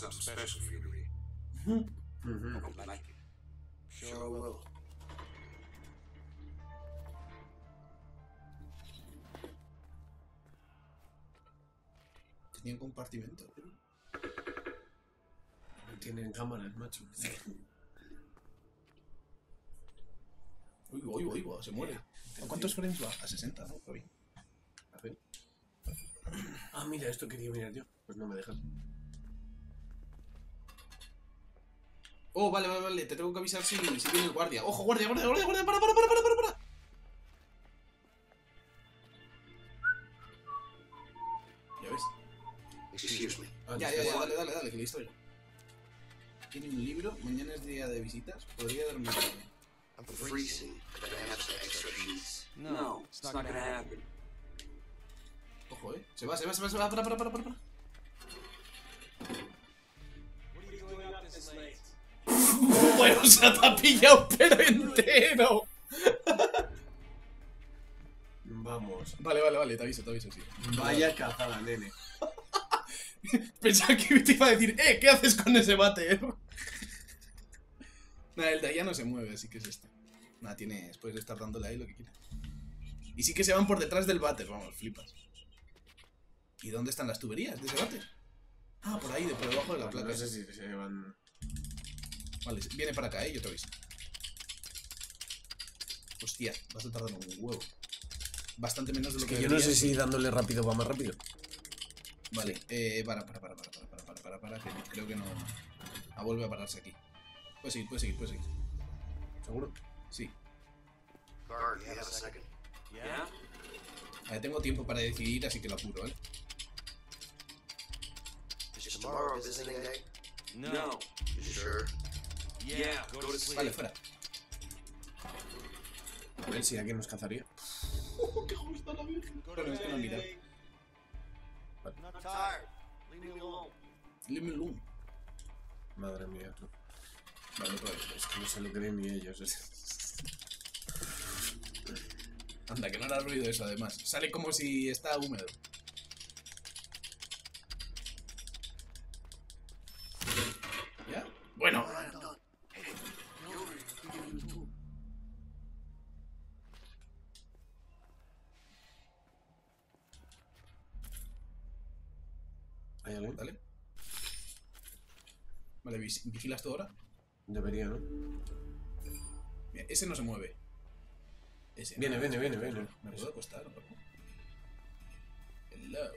Something special for you to read.
Ujú.
Hope you like it.
Sure will.
Tenía un compartimento.
Tienen cámaras, macho.
Uy, uy, uy, uy, se muere. ¿A cuántos frames va? A 60, ¿no? Está bien.
A ver. Ah, mira, esto quería mirar yo. Pues no me dejas.
Oh, vale, vale, vale. Te tengo que avisar si, si viene el guardia. ¡Ojo, guardia, guardia, guardia, guardia! ¡Para, para, para, para, para! para! Ya ves.
Excuse me.
Ah,
Ya, ya, ya, dale, dale, dale, que le estoy. Tiene un libro, mañana es día de visitas. Podría darme.
I'm freezing. Could I have some extra sheets?
No, it's not gonna happen.
Ojo, eh. Se va, se va, se va, se va. Para, para, para, para. Bueno, se ha pillado pero entero.
Vamos.
Vale, vale, vale, te aviso, te aviso, sí.
Vaya cazada, nene.
Pensaba que te iba a decir, eh, ¿qué haces con ese bate? eh?" Nada, el de allá no se mueve, así que es este. Nada, tienes, puedes estar dándole ahí lo que quieras. Y sí que se van por detrás del váter, vamos, flipas. ¿Y dónde están las tuberías de ese váter? Ah, por ahí, de por debajo de la placa.
No sé si se van.
Vale, viene para acá, eh, yo te aviso. Hostia, vas a tardar un huevo. Bastante menos de lo que
Que yo no sé si dándole rápido va más rápido.
Vale, eh, para, para, para, para, para, para, para, para, para, que creo que no... Ah, vuelve a pararse aquí. Puedes seguir, puedes seguir, puedes seguir.
¿Seguro?
Sí.
Guard?
Yeah?
Vale, tengo tiempo para decidir, así que lo apuro, ¿eh?
Is tomorrow visiting day?
No.
You sure?
Yeah.
Vale, fuera.
A ver si alguien nos cazaría.
¡Qué justa la virgen! Bueno, es que no mira.
Tired. Leave me alone.
Leave me alone.
Madre mía. tú.
Vale, otra vez.
Es que no se lo creen ni ellos.
Anda, que no hará ruido eso, además. Sale como si está húmedo. ¿Ya? Bueno.
¿Hay alguien?
¿Vale? Vale, vis- ¿vigilas tú ahora?
Debería, ¿no?
Mira, ese no se mueve. Ese
Viene,
no.
viene, viene, viene.
¿Me puedo acostar o algo? Hello.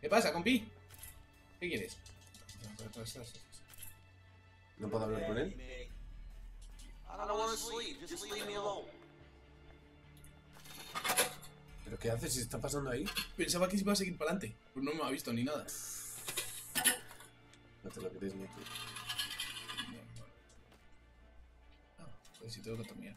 ¿Qué pasa, compi? ¿Qué quieres?
¿No puedo hablar con él? ¿Pero qué haces si está pasando ahí?
Pensaba que se iba a seguir para adelante. No me ha visto ni nada.
No te lo crees ni tú.
Ah, pues si tengo que terminar.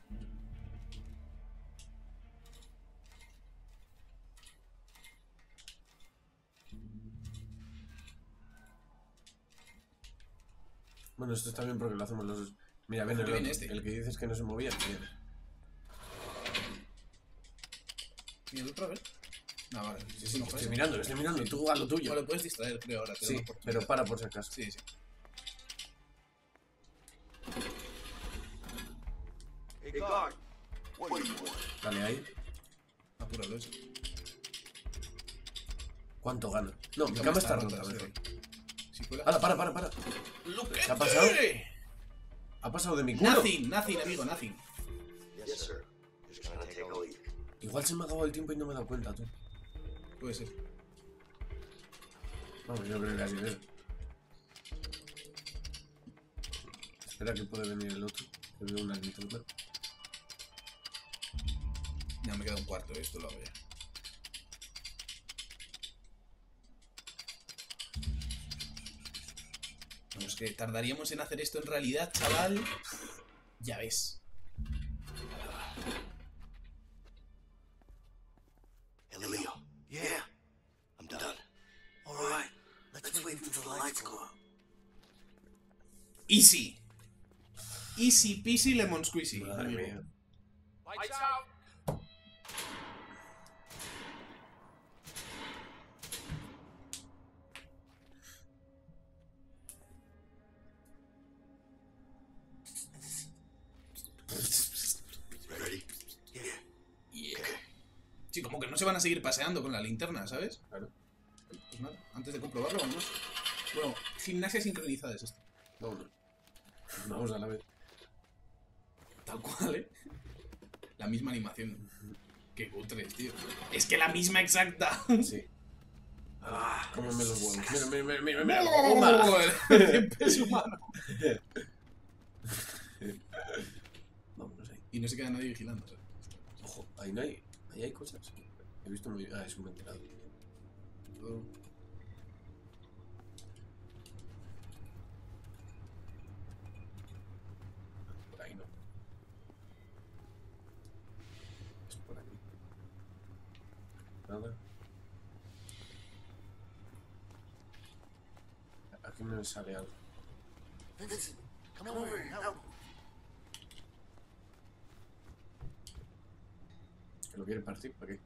Bueno, esto está bien porque lo hacemos los dos. Mira, ven el, otro.
este.
el que dices que no se movía. viene.
¿Y el otro, a ver? No, vale. Sí, sí, no
estoy mirándolo, estoy mirando. Tú a lo tuyo.
No, lo puedes distraer, creo, ahora. Te
sí, pero para por si acaso.
Sí, sí.
Dale ahí.
Apúralo eso.
¿Cuánto gano? No, mi cama está rota. Hala, para, para, para. ¿Qué ha pasado? ¿Ha pasado de mi culo?
Nothing, nothing, amigo, nothing.
Igual se me ha acabado el tiempo y no me he dado cuenta, tú.
Puede ser.
Vamos, yo creo que así es. Espera que puede venir el otro. Que veo una linterna.
Ya me queda un cuarto, esto lo hago ya. Vamos, que tardaríamos en hacer esto en realidad, chaval. Ya ves.
Hey, Leo. Yeah. I'm done. All right. Let's wait until the lights go out.
Easy. Easy peasy lemon squeezy.
Madre mía.
Lights out!
Ready? Yeah.
Yeah. Sí, como que no se van a seguir paseando con la linterna, ¿sabes?
Claro.
Pues nada, antes de comprobarlo, vamos. Bueno, gimnasia sincronizada es esto.
Vámonos. Vamos a la vez.
Tal cual, ¿eh? La misma animación. Qué cutres, tío. Es que la misma exacta.
Sí.
Ah,
Cómeme los huevos. Mira, mira, mira, mira, mira.
El peso humano.
Vámonos ahí.
Y no se queda nadie vigilando, ¿sabes?
Ojo, ahí no hay. Ahí hay cosas. He visto muy. Ah, es un ventilador.
Todo-
Por ahí no. Es por aquí. Nada. Aquí me sale algo.
Vincent, come over here and help.
Que lo quiere partir, ¿para qué?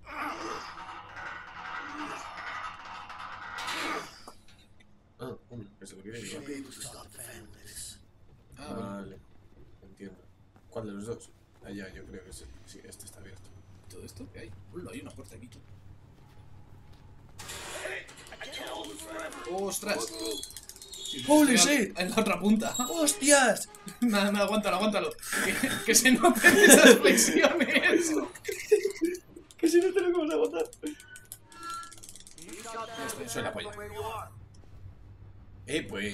Ah, coño, que se lo quiere
We should
llevar.
Ah.
Vale, entiendo. ¿Cuál de los dos? Ah, ya, yo creo que sí. Sí, este está abierto.
¿Todo esto qué hay? Hola, hay una puerta aquí. tú. ¡Ostras! Sí,
¡Holy
estoy a-
shit!
En la otra punta.
¡Hostias!
Nada, nada, aguántalo, aguántalo. Que, que se noten esas flexiones.
Que si no te lo vamos a Eso es la polla. Eh, pues.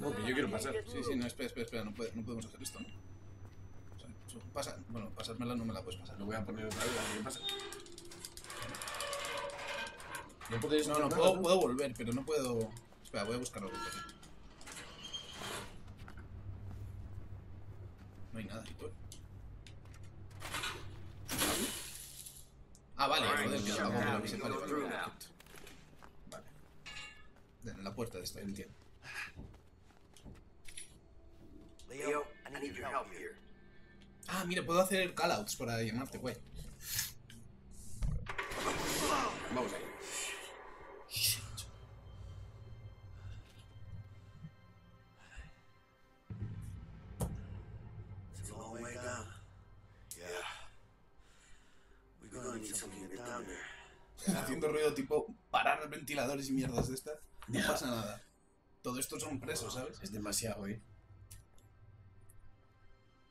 No, que yo quiero pasar.
Sí, sí, no, espera, espera, espera. No, puede- no podemos hacer esto, ¿no? O sea, eso pasa. Bueno, pasármela no me la puedes pasar.
Lo voy a poner otra vez, a ver qué pasa. No podéis
No, no,
hacer
puedo,
nada,
puedo volver, pero no puedo. Espera, voy a buscarlo. No hay nada, Hitor. Ah, vale, joder, que me lo avisé. Vale, vale. Vale. En la puerta de esta, entiendo.
Leo, I need your help here.
Ah, mira, puedo hacer callouts para llamarte, güey.
Vamos ahí.
Haciendo ruido tipo parar ventiladores y mierdas de estas. No pasa nada. Todo esto son presos, ¿sabes?
Es demasiado, eh.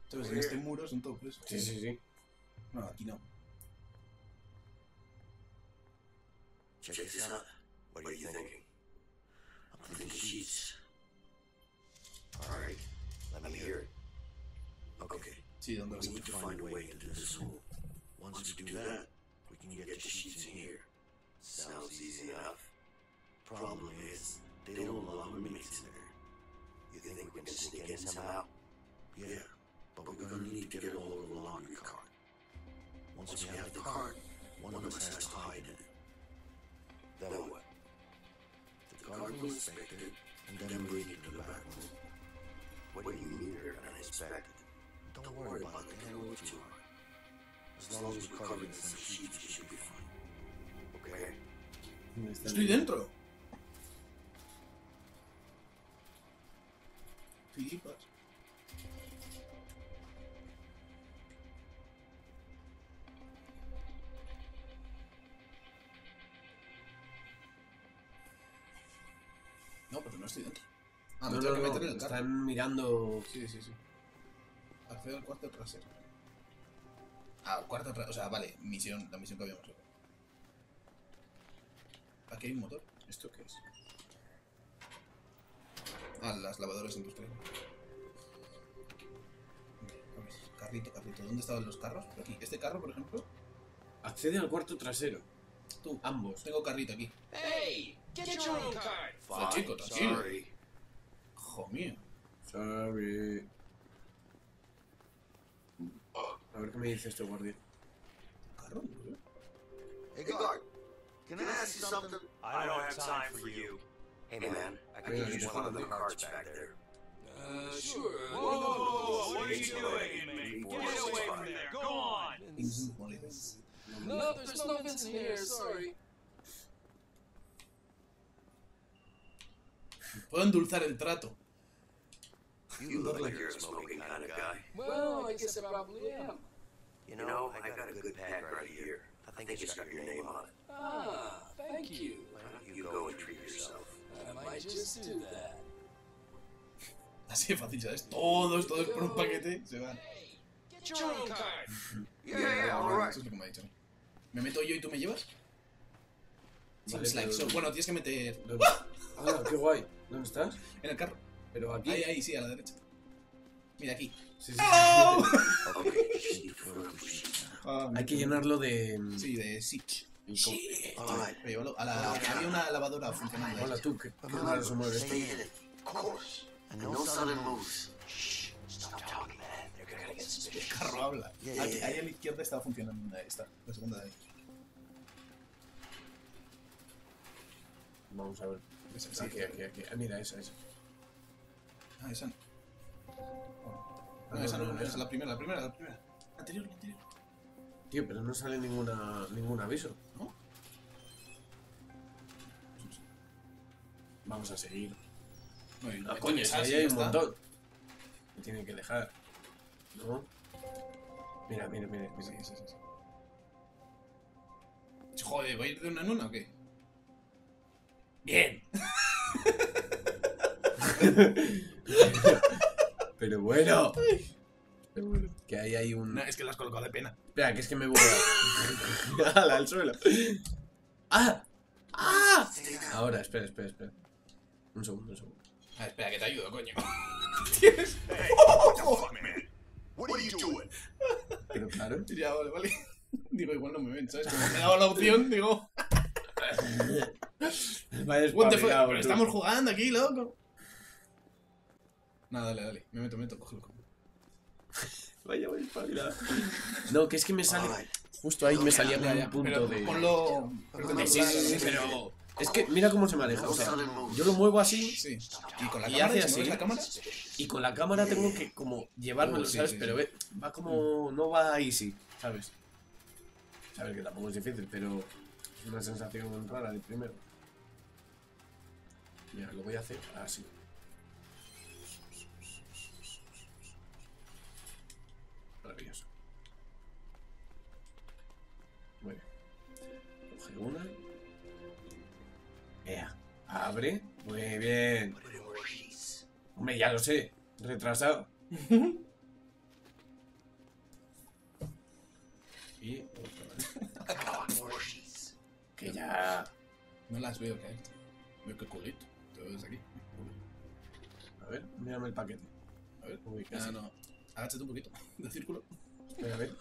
¿Sabes? En este muro son todos presos.
Sí, sí, sí.
No, aquí no.
Check this out. What are you thinking? I'm thinking sheets. Alright, let me hear it. Okay,
Sí, ¿dónde
we
las
need to find a way into this hole. Once we do that, we can get the sheets in here. Sounds easy enough. Problem is, they don't allow roommates in there. You think we can sneak in somehow? Yeah, but we're gonna need to get a hold of the laundry cart. Once we have the cart, one of us has to hide in it. Then what? The cart will inspect it, and then bring it to the back room. What do you mean you're uninspected? Don't worry about it, I know what you are. As long as we're covered in some sheets, we should be fine.
Estoy dentro. Filipas. No, pero no estoy dentro. Ah, me
no,
tengo
no, que
meter en el carro.
Están mirando.
Sí, sí, sí. Accedo al cuarto trasero. Ah, al cuarto trasero. O sea, vale, misión, la misión que habíamos hecho. Aquí hay un motor.
¿Esto qué es?
Ah, las lavadoras industriales. Carrito, carrito. ¿Dónde estaban los carros? Por aquí. Este carro, por ejemplo.
Accede al cuarto trasero.
Tú,
Ambos.
tengo carrito aquí.
Hey, get your own card.
Ah, chico, tranquilo.
Sorry.
Hijo mío.
Sorry. A ver qué me dice este guardia.
Carro, ¿no?
Hey, guard. Can I ask you something?
I don't have time for you. Hey man, I could
Yeah,
use
yeah.
one of the cards back there.
Uh, sure.
Whoa, whoa, whoa, what are you
doing?
doing?
Get away from there. Go on.
Vincent Molina.
No, there's no Vincent here. Sorry.
Puedo endulzar el trato.
You look like you're a smoking kind of guy.
Well, I guess I probably am.
You know, I got a good pack right here. I think it's got your name on it.
Ah, thank you.
Why don't you go and treat yourself?
I might just do that.
Así de fácil, ¿sabes? Todos, todos por un paquete se van.
Yeah, yeah, all right.
Eso es lo que me ha dicho. ¿Me meto yo y tú me llevas?
Vale,
Seems like
pero-
so. Bueno, tienes que meter
Ah, qué guay. ¿Dónde estás?
en el carro.
Pero aquí.
Ahí, ahí, sí, a la derecha. Mira aquí.
Sí, sí, sí.
Okay, the sheets.
Hay que llenarlo de.
Sí, de Sitch.
Y con-.
Pero llévalo a la, había una lavadora funcionando. ahí.
Hola tú, qué, qué raro se mueve esto.
Stay in it. Of course. And no sudden moves. Shh. Stop talking, man. They're gonna get
El
suspicious.
carro habla.
Yeah, yeah,
Aquí,
yeah.
ahí a la izquierda estaba funcionando una esta, la segunda de ahí.
Vamos a ver.
Esa, sí,
Aquí, aquí, aquí. Ah, mira, esa, esa.
Ah, esa no. No, esa no, no, esa es la primera, la primera, la primera. Anterior, la anterior.
Tío, pero no sale ninguna, ningún aviso. Vamos a seguir.
No, y
Ah, coño, si ahí hay un montón. Me tiene que dejar. ¿No? Mira, mira, mira.
Sí, sí, sí, sí. Joder, ¿voy a ir de una en una o qué?
Bien. Pero bueno. Pero bueno. Que ahí hay un.
No, es que la has colocado de pena.
Espera, que es que me voy a. ¡Hala, al suelo! ¡Ah! ¡Ah! Ahora, espera, espera, espera. Un segundo, un segundo.
Ah, espera, que te ayudo, coño.
What are you doing?
Pero claro.
ya, vale, vale. Digo, igual no me ven, ¿sabes? Como me he dado la opción, digo,
Vaya
what the fuck,
espabilado,
pero estamos jugando aquí, loco. Nada, dale, dale. Me meto, me meto, cógelo. cógelo.
Vaya, vaya espabilado. No, que es que me sale. Justo ahí me salía un punto de.
Ponlo.
Que sí, sí, sí, pero. Es que mira cómo se maneja. O sea, yo lo muevo así
Sí. Y con la
Y
cámara,
hace así.
la cámara.
y con la cámara tengo que como llevármelo,
Uh, sí,
¿sabes?
sí,
pero va como. No va easy, ¿sabes? Sabes que tampoco es difícil, pero es una sensación rara de primero. Mira, lo voy a hacer así. Maravilloso. Muy bien. Coge una. Ea. Abre. Muy bien. Hombre, ya lo sé. Retrasado. y otra vez.
Come on, more sheets.
Que ya.
No las veo caer. Veo que culito. Te ves aquí.
A ver, mírame el paquete.
A ver.
Uy,
Ah,
casi.
no. Agáchate un poquito. De círculo.
Espera, a ver.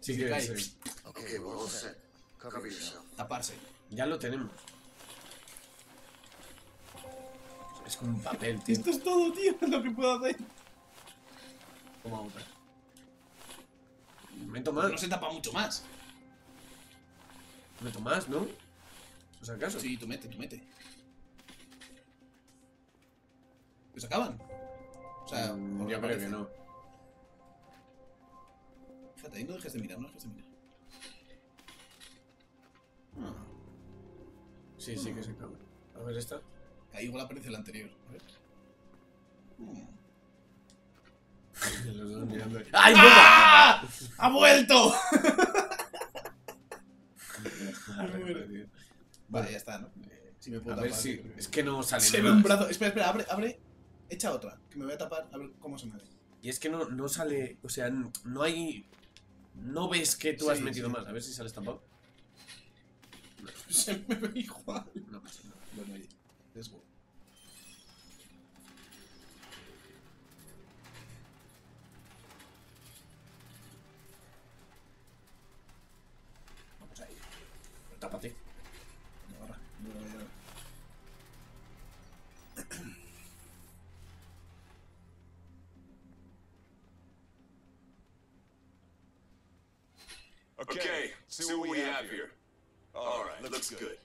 Sí,
Se
que
cae.
eh,
set. Cover yourself.
Taparse.
Ya lo tenemos. Es como un papel, tío.
Esto es todo, tío. Es lo que puedo hacer.
Toma otra. Meto más.
No se tapa mucho más.
Meto más, ¿no? ¿Por si acaso?
Sí, tú mete, tú mete. ¿Que se acaban? O sea,
Mm, yo creo
parece.
que no.
Fíjate, ahí no dejes de mirar, no dejes de mirar. Ah,
Sí, sí que se acaba. A ver esta.
Ahí igual aparece el anterior. A ver.
¡Ay, bomba!
¡Ha vuelto! Vale, ya está, ¿no? Si me puedo
A ver
tapar.
si. Es que no sale
Se ve un brazo. Espera, espera, abre, abre. Echa otra, que me voy a tapar a ver cómo se me ve.
Y es que no, no sale. O sea, no hay. No ves que tú has metido
sí.
más. A ver si sales tapado.
Se me ve igual.
No pasa nada.
Bueno, oye, let's go.
Vamos ahí. Pero tápate.
Ahora, ahora, ahora.
Okay, see what we have here. All right, looks good.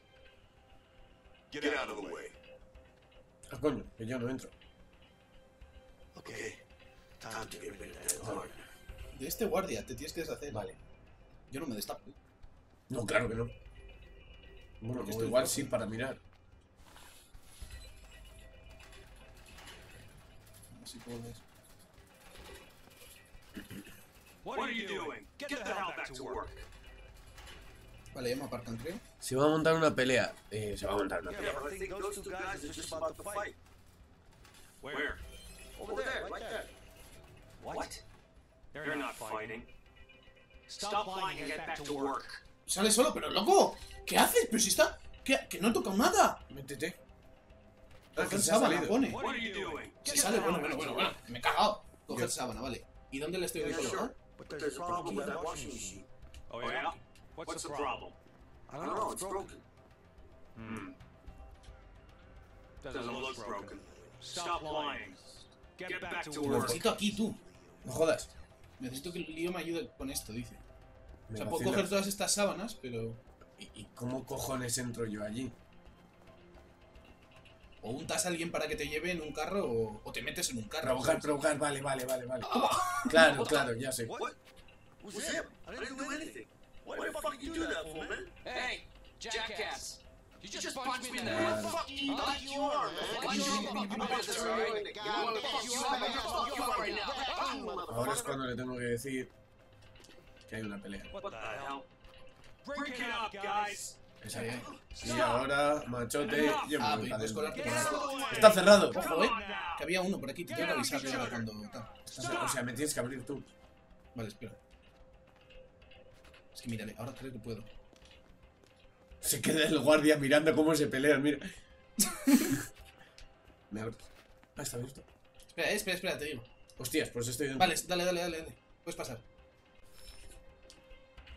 Get out of the way.
Ah, coño, que yo no entro.
Guard.
De este guardia te tienes que deshacer.
Vale.
Yo no me destapo.
No, claro que no. Bueno,
Porque
o
estoy
igual sí para mirar.
Así puedes.
What are you doing? Get the hell back to work.
Vale, ya me aparcan, creo.
Se va a montar una pelea. Eh, se va a montar una
Yeah,
pelea.
to fight. Where? Over there, right there. What? They're not fighting. Stop lying and get back to work.
Sale solo, pero loco. ¿Qué haces? Pero si está. ¿Qué? Que no he tocado nada.
Métete. Ah, ha
sábana, pone. Si sale, bueno, bueno, bueno, bueno. Me he cagado. Coger sábana, vale. ¿Y dónde le estoy
Yeah,
colocado?
sure. But there's a problem with that washing machine. Oh yeah? What's the problem? I don't know, it's broken. Hmm. Doesn't look broken. Stop lying. Get back to
Lo
work.
necesito aquí, tú.
No jodas.
Necesito que el lío me ayude con esto, dice. O
Me
sea, puedo coger todas estas sábanas, pero.
¿Y, y cómo cojones entro yo allí?
O untas a alguien para que te lleve en un carro o, o te metes en un carro.
Provocar,
¿sabes?
provocar, vale, vale, vale, vale. Claro, claro, ya sé.
What? Anything. Why the fuck did you do that for, man?
Hey, jackass! You just, punched me in the head. Fuck you, fuck you are, man. Fuck fuck.
Ahora es cuando le tengo que decir que hay una pelea.
What the hell? Break it up, guys.
Exacto. Y ahora, machote, yo me
Ah, ahí.
Está cerrado.
Ojo, eh. Que había uno por aquí, te tengo que avisar cuando.
O sea, me tienes que abrir tú.
Vale, espera. Es que mírale, ahora creo que puedo.
Se queda el guardia mirando cómo se pelean, mira. me abres. Ah, está abierto.
Espera, eh, espera, espera, te digo.
Hostias, pues estoy dentro.
Vale, dale, dale, dale, dale. Puedes pasar.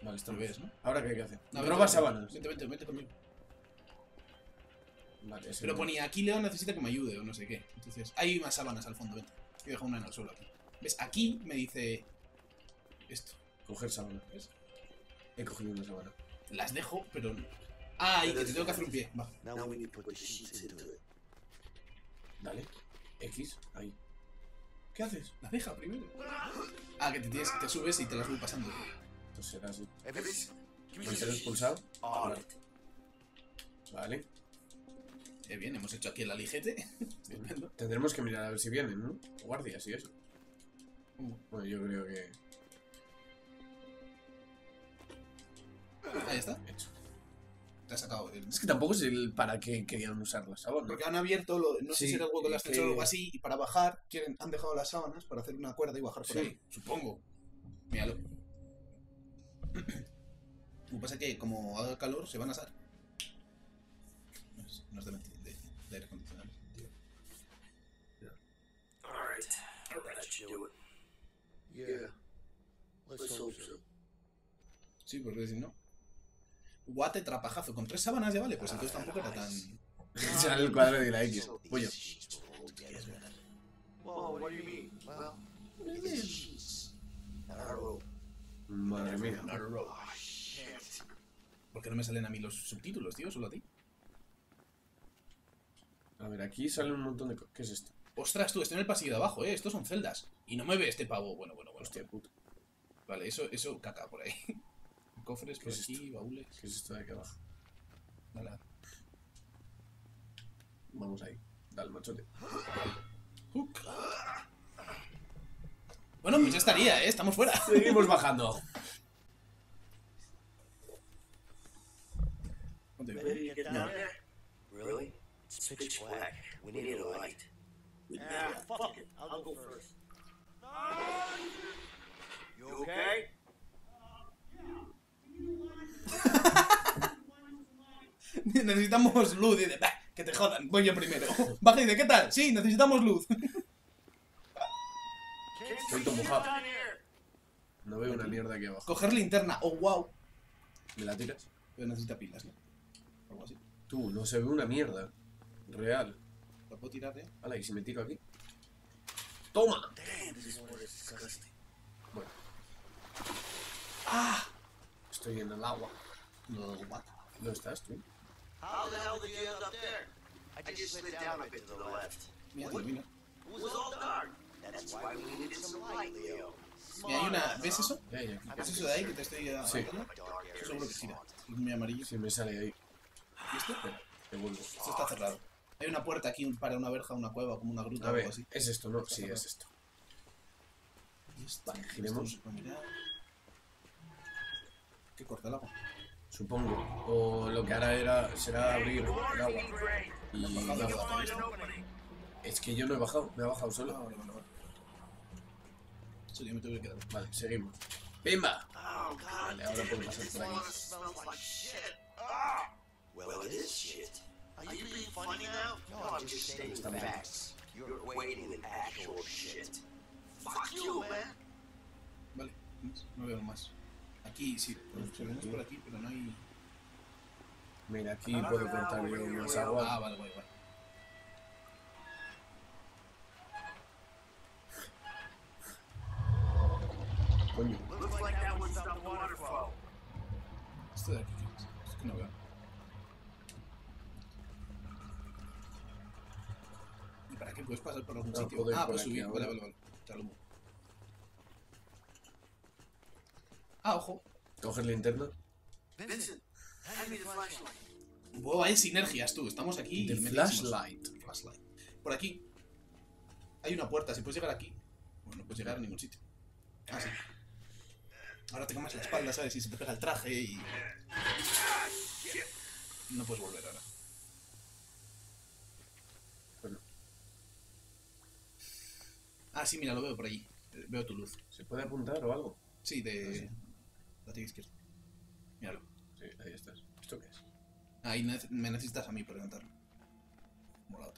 Vale, está
Lo ves, ¿no?
Ahora, ¿qué hay que hacer?
No,
Roba sábanas.
Vente, vente, vente conmigo.
Vale,
Pero
no.
ponía aquí León necesita que me ayude o no sé qué. Entonces, hay más sábanas al fondo, vente. He dejado una en el suelo aquí. ¿Ves? Aquí me dice esto.
Coger sábana. ¿ves? He cogido una sábana.
Las dejo, pero. Ah, y que te tengo que hacer un pie. Va.
Now we need to put the sheets into it.
Dale. X, ahí. ¿Qué haces?
La deja primero. Ah, que te, tienes, te subes y te las voy pasando.
Entonces será así. Mantener
sheets.
pulsado.
On
Vale.
Eh, bien, hemos hecho aquí el alijete.
Tendremos que mirar a ver si vienen, ¿no? Guardias y eso.
Uh.
Bueno, yo creo que.
Ahí está.
Hecho.
Te ha sacado el.
Es que tampoco sé el para qué querían usar las sábanas.
Porque han abierto, lo- no sé si era el hueco del ascensor o
que-
algo así, y para bajar quieren, han dejado las sábanas para hacer una cuerda y bajar por
Sí.
ahí. Supongo. Míralo. Lo que pasa es que como haga calor se van a asar. No es, no es de, de, de aire acondicionado.
Alright. That should do it. Yeah. Let's hope so.
Sí, porque si no. Guate trapajazo. Con tres sábanas ya vale, pues entonces tampoco era tan.
Sale el cuadro de la X. Pollo. Madre mía.
¿Por qué no me salen a mí los subtítulos, tío? Solo a ti.
A ver, aquí sale un montón de. ¿Qué es esto?
Ostras, tú, estoy en el pasillo de abajo, eh. Estos son celdas. Y no me ve este pavo. Bueno, bueno, bueno.
Hostia puta.
Vale, eso, eso, caca por ahí. Cofres por
¿Qué es
aquí, baúles.
¿Qué es esto de aquí abajo?
Vale.
Vamos ahí. Dale, machote.
Hook. Bueno, pues ya estaría, ¿eh? Estamos fuera.
Seguimos bajando.
Really? Really? It's pitch black. We need a light.
Yeah, fuck it. I'll go first. You okay?
necesitamos luz. Y dice, "Bah, que te jodan, voy yo primero. Baja y dice, ¿qué tal? Sí, necesitamos luz.
Estoy todo mojado. No veo una mierda aquí abajo.
Coger linterna, oh wow.
¿Me la tiras?
Pero necesita pilas, ¿no? Algo así.
Tú, no se ve una mierda. Real.
¿La puedo tirar, eh?
Hala, ¿y si me tiro aquí? ¡Toma! Bueno. ¡Ah! Estoy en el agua.
No, what?
¿Dónde estás tú?
How the hell did you end up there?
I just slid down a bit to the left.
Mira, termina.
It was all dark.
That's why we needed some light, Leo.
Mira, hay una... ¿Ves eso?
Ya, ya, aquí.
¿Ves eso de ahí que te estoy eh,
Sí.
Eso seguro que gira. Es muy amarillo.
Si me sale ahí.
¿Y esto?
Espera, te vuelvo.
Esto está cerrado. Hay una puerta aquí para una verja, una cueva, como una gruta
A
o algo así.
¿es esto, no? Sí, es esto.
Y esto-
Vale, giremos.
esto, ¿Qué corta el agua?
Supongo. O lo que hará era, será abrir el agua. Y. Es que yo no he bajado, me he bajado
Ah,
solo.
vale, vale, vale. Sí, yo me tengo que quedar.
Vale, seguimos. ¡Pimba!
Oh.
Vale, ahora puedo pasar por aquí.
smells like shit. Ah! Well, it is shit.
Are you being funny now?
No, I'm just stating facts. You're equating with actual shit.
Fuck you, man.
Vale, no veo más. Aquí sí, pues, seguimos por aquí, pero no hay.
Mira, aquí puedo cortar yo más agua.
Ah, vale, vale, vale.
Coño.
Esto de aquí, ¿qué es? Es que no veo. ¿Y para qué puedes pasar por algún
No,
sitio? Ah,
aquí
subir, vale, vale, vale. Te muevo. Ah, ojo.
Coger linterna.
Vincent, the flashlight.
Wow, hay sinergias, tú. Estamos aquí.
The flashlight.
Flashlight. Por aquí hay una puerta. Si puedes llegar aquí, bueno, no puedes llegar a ningún sitio. Ah, sí. Ahora te comes la espalda, ¿sabes? Y se te pega el traje y. No puedes volver ahora.
Bueno,
Ah, sí, mira, lo veo por allí. Veo tu luz.
¿se puede apuntar o algo?
Sí, de. La tía izquierda. Míralo.
Sí, ahí estás. ¿Esto qué es?
Ahí me necesitas a mí para levantarlo. Molado.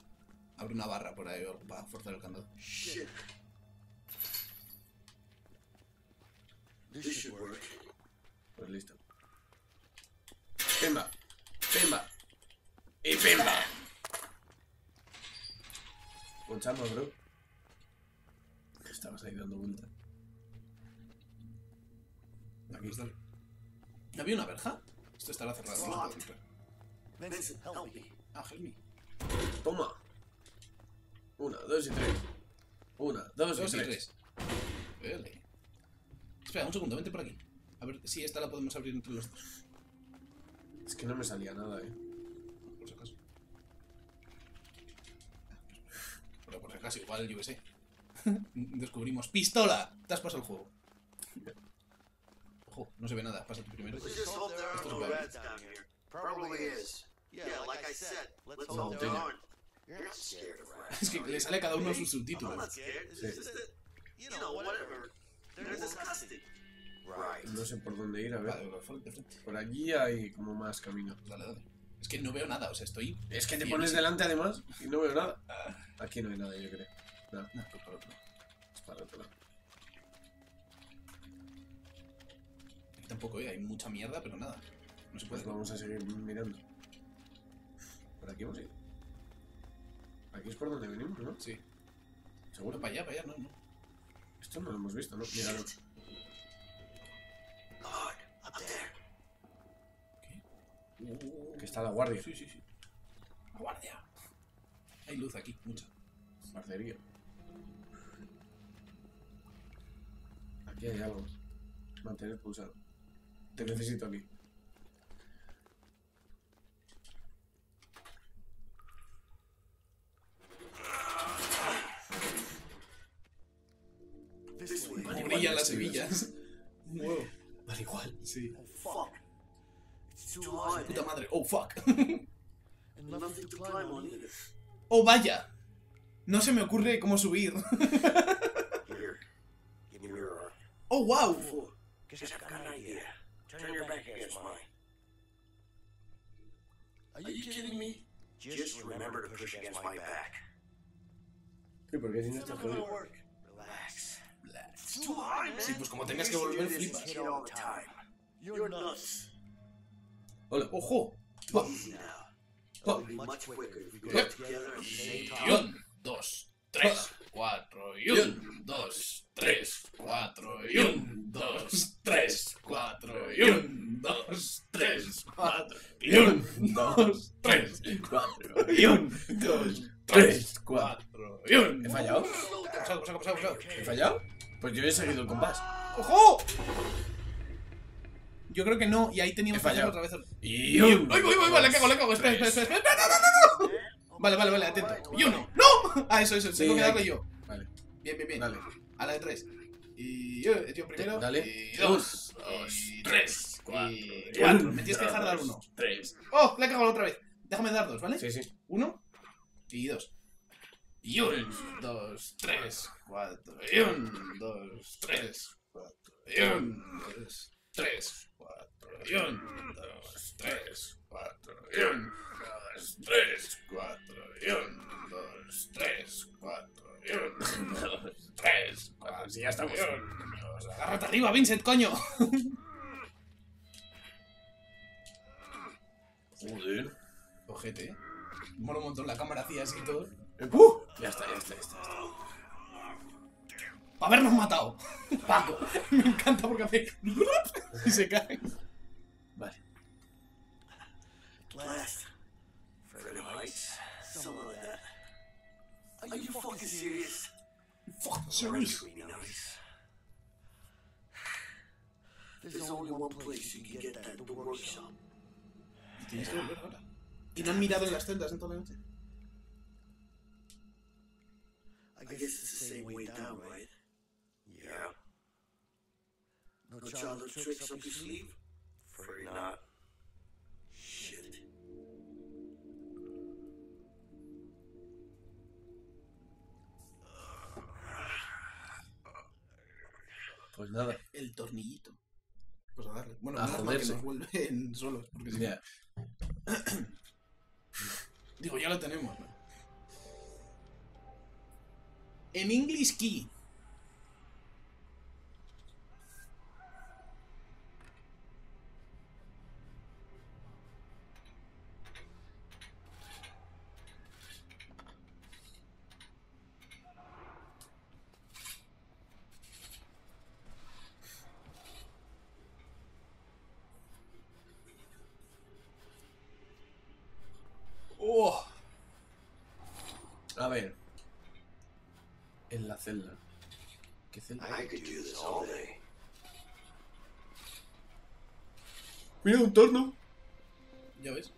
Abre una barra por ahí para forzar el candado.
Shit. This should work.
Pues listo. ¡Pimba! ¡Pimba! ¡Y pimba! Con chamba, bro. Estabas ahí dando vueltas.
Aquí está. ¿Había una verja? Esto estará cerrado. no puedo entrar.
Vincent, help me.
Ah, help me.
Toma. Una, dos y tres. Una, dos,
Dos
y
y
tres.
tres. Vale. Espera, un segundo, vente por aquí. A ver si esta la podemos abrir entre los dos.
Es que no me salía nada, eh.
Por si acaso. Pero por si acaso, igual, yo qué sé. Descubrimos ¡Pistola! Te has pasado el juego. No se ve nada. Pasa tú primero. Es que le sale a cada uno sus subtítulos.
No sé por dónde ir, a ver.
Vale, de frente, de frente.
Por allí hay como más camino.
Dale, dale. Es que no veo nada, o sea, estoy.
Es que te
Bien,
pones
sí.
delante además y no veo nada. Aquí no hay nada, yo creo. No,
No, por otro.
es para otro lado.
Tampoco, ¿eh? Hay mucha mierda, pero nada. No se puede.
Pues vamos a seguir mirando. Por aquí hemos ido. Aquí es por donde venimos, ¿no?
Sí.
Seguro.
Bueno, para allá, para allá, no, no.
Esto no lo hemos visto, ¿no? Míralo.
Lord, up there.
¿Qué?
Que está la guardia.
Sí, sí, sí. La guardia. Hay luz aquí, mucha.
Parcería. Aquí hay algo. Mantener pulsado. Te necesito aquí.
Brillan las hebillas. Wow.
Vale, igual.
Sí.
Fuck. It's too hot.
Puta madre. Oh, fuck. ¡Oh, vaya! No se me ocurre cómo subir. ¡Oh, wow!
Turn, Turn your, your back, back against mine.
Are you, Are you kidding, me?
Just, Just remember to push against, against my back.
Sí, porque si no está jodido.
Relax.
Relax. Too hard, man. Sí, pues como tengas que volver, flipas.
You're nuts.
Hola,
ojo.
Pa. Pa.
Dios.
Dos. 3, 4 ah.
y 1, 2, 3, 4 y 1, 2, 3, 4 y 1, 2, 3, 4 y 1, 2, 3, 4 y 1, 2, 3, 4 y 1. ¿He fallado? ¿Qué ha pasado?
¿Qué ha
pasado? ¿Qué ha pasado?
¿He fallado? Pues yo he seguido el compás.
¡Ojo! Yo creo que no, y ahí teníamos que
hacer
otra vez.
Y
¡Ay,
voy,
voy, voy! ¡La cago, la cago! ¡Espera, espera, espera! espera. No, no, no, no. Vale, vale, vale, atento. Y uno. Ah, eso, eso, tengo que darle yo.
Vale,
Bien, bien, bien.
dale.
A la de tres. Y yo, yo primero.
Dale.
Y dos.
Dos,
y
tres, cuatro,
y cuatro. Me tienes que dejar dar uno.
Tres.
¡Oh! Le he cagado otra vez. Déjame dar dos, ¿vale?
Sí, sí.
Uno. Y dos. Y un, dos, tres, cuatro. Y un, dos, tres, cuatro. Y un, dos, tres, cuatro. Y un, dos, tres, cuatro. Y un, dos, tres, cuatro. Y un, dos, tres, cuatro. Y un, dos, tres, cuatro.
Sí, ya estamos.
Y un, dos. Agárrate arriba, Vincent, coño.
Joder.
Ojete, eh. Mola un montón la cámara hacía así y todo.
¡Uh! Ya está, ya está, ya está. ya está.
¡Para habernos matado! Paco. Me encanta porque hace. y se cae.
Vale.
Fred Heights. Something like that. Are you fucking serious?
Fuck, serious.
There's only one place you can get that at the workshop.
Tienes que volver ahora. ¿Y no han mirado en las celdas en toda la noche?
I guess it's the same way down, right? Yeah. No childhood tricks up your sleeve? Afraid not. Shit.
Pues nada.
El tornillito. Pues a darle. Bueno,
A
mal que
joderse.
nos vuelven solos. Porque. Digo, ya lo tenemos, ¿no? En English Key. Oh,
A ver. En la celda. ¿Qué celda?
I could do this all day.
Mira, un torno.
ya ves.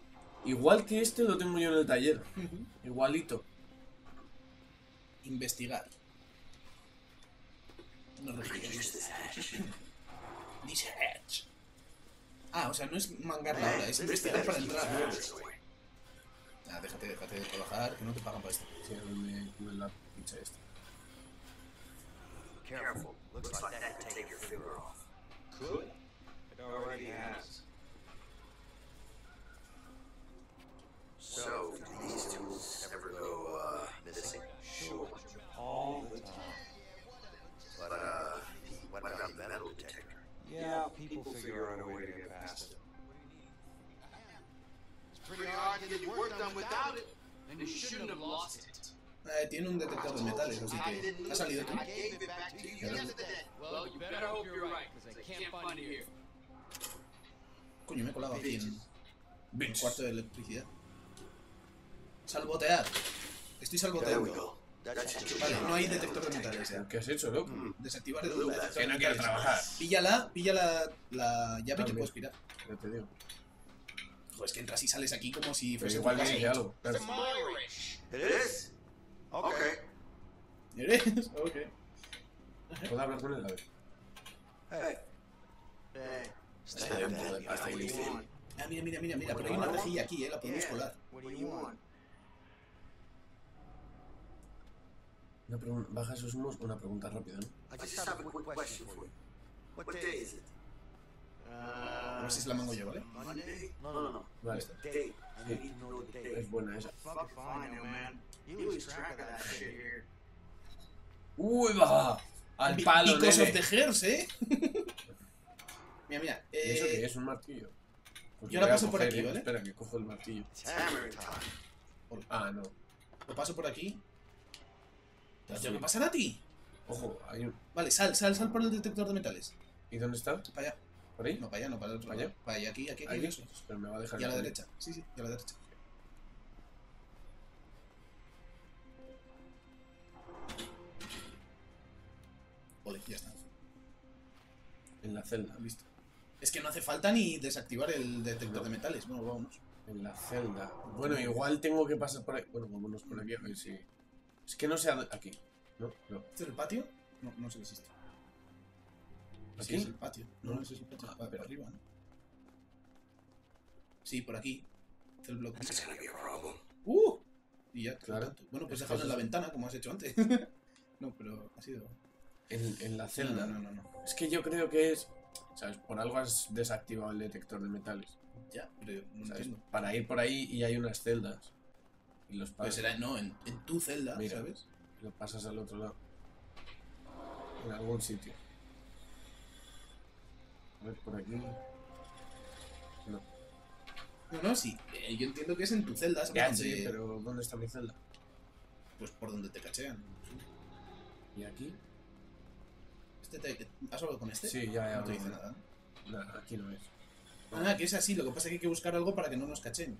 Igual que este lo tengo yo en el taller. Igualito.
Investigar. No.
This hatch.
Ah, o sea, no es mangar la hora, es investigar para entrar. Ah, déjate, déjate de trabajar, que no te pagan para esto.
Sí, donde tuve la pincha esta.
Careful. Looks like that could take your finger off.
Could? It already has.
So, do these tools ever go, uh, missing? Sure.
All the time.
But, uh, what about the metal detector?
Yeah, people figure out a way to get past it.
It's pretty hard to get work done without it. And you shouldn't have lost it.
Eh, tiene un detector de metales, así
I
que ha salido
it.
tú.
I gave it back to you yesterday. Well, you better hope you're right, because I can't find it here.
Coño, me he colado aquí en el cuarto de electricidad. Salvotear. Estoy salvoteando. Vale, no hay detector de metales ya.
¿Qué has hecho, loco?
Desactivar el
Que
detector
no
de
quiero trabajar.
Píllala, pilla la, la llave y te
También.
puedes pirar.
Ya te digo.
Joder, es que entras y sales aquí como si
Pero
fuese
igual
casa.
dije algo.
Is? Okay.
¿Eres? Ok.
¿Puedo hablar con él? A ver.
Hey. Hey.
Pasta y listo.
Ah, mira, mira, mira, mira, pero hay una rejilla aquí, eh, la podemos colar.
What do you want?
Una pregunta, baja esos humos, una pregunta rápida, ¿no?
I just have a quick question for you. What day is it?
A
Uh,
ver si se la mango yo, ¿vale?
Monday? No, no, no.
Vale,
Date. I need to know the date.
es buena esa.
Fuck if I know, man. You lose track of that shit here.
¡Uy, va! Al palo,
Because of the hairs, ¿eh? mira, mira.
¿Y eso
Eh,
qué es? ¿Un martillo? Pues
yo
lo
ahora
voy a
paso por aquí,
¿eh?
¿vale?
Espera, que cojo el martillo. Ah, no.
Lo paso por aquí. ¿Te tengo que pasar a ti?
Ojo, hay un...
Vale, sal, sal, sal por el detector de metales.
¿Y dónde está?
Para allá.
¿Por ahí?
No, para allá, no, para el otro
¿Para allá?
Para allá, aquí, aquí, aquí. Eso.
Pero me va a dejar...
Y a la derecha. Sí, sí, y a la derecha. Vale, ya está.
En la celda.
Listo. Es que no hace falta ni desactivar el detector de metales. Bueno, vámonos.
En la celda. Bueno, igual tengo que pasar por ahí. Bueno, vámonos por aquí a ver si... Es que no sé... a Aquí. No, no.
¿Este es el patio? No, no sé qué existe. Sí,
¿Aquí?
es el patio. No, no, ese es el patio.
Ah,
para, arriba, ¿no? Sí, por aquí. Hace el bloque. ¡Uh! Y ya,
Claro.
tanto. Bueno, pues
Es que
en la ventana, como has hecho antes. no, pero ha sido.
En, en la celda.
No, no, no, no.
Es que yo creo que es... ¿Sabes? Por algo has desactivado el detector de metales.
Ya, pero yo no
¿Sabes?
entiendo.
Para ir por ahí y hay unas celdas. Y los
Pues será, no, en, en tu celda,
Mira.
¿sabes?
lo pasas al otro lado. En algún sitio. A ver, por aquí. No.
No, no, sí. eh, yo entiendo que es en tu celda, ¿sabes?
Ya, sí, pero ¿dónde está mi celda?
Pues por donde te cachean.
¿Y aquí?
Este te- ¿Has hablado con este?
Sí, ya, ya.
No te dice.
Nada, aquí no es.
Ah, que es así, lo que pasa es que hay que buscar algo para que no nos cachen.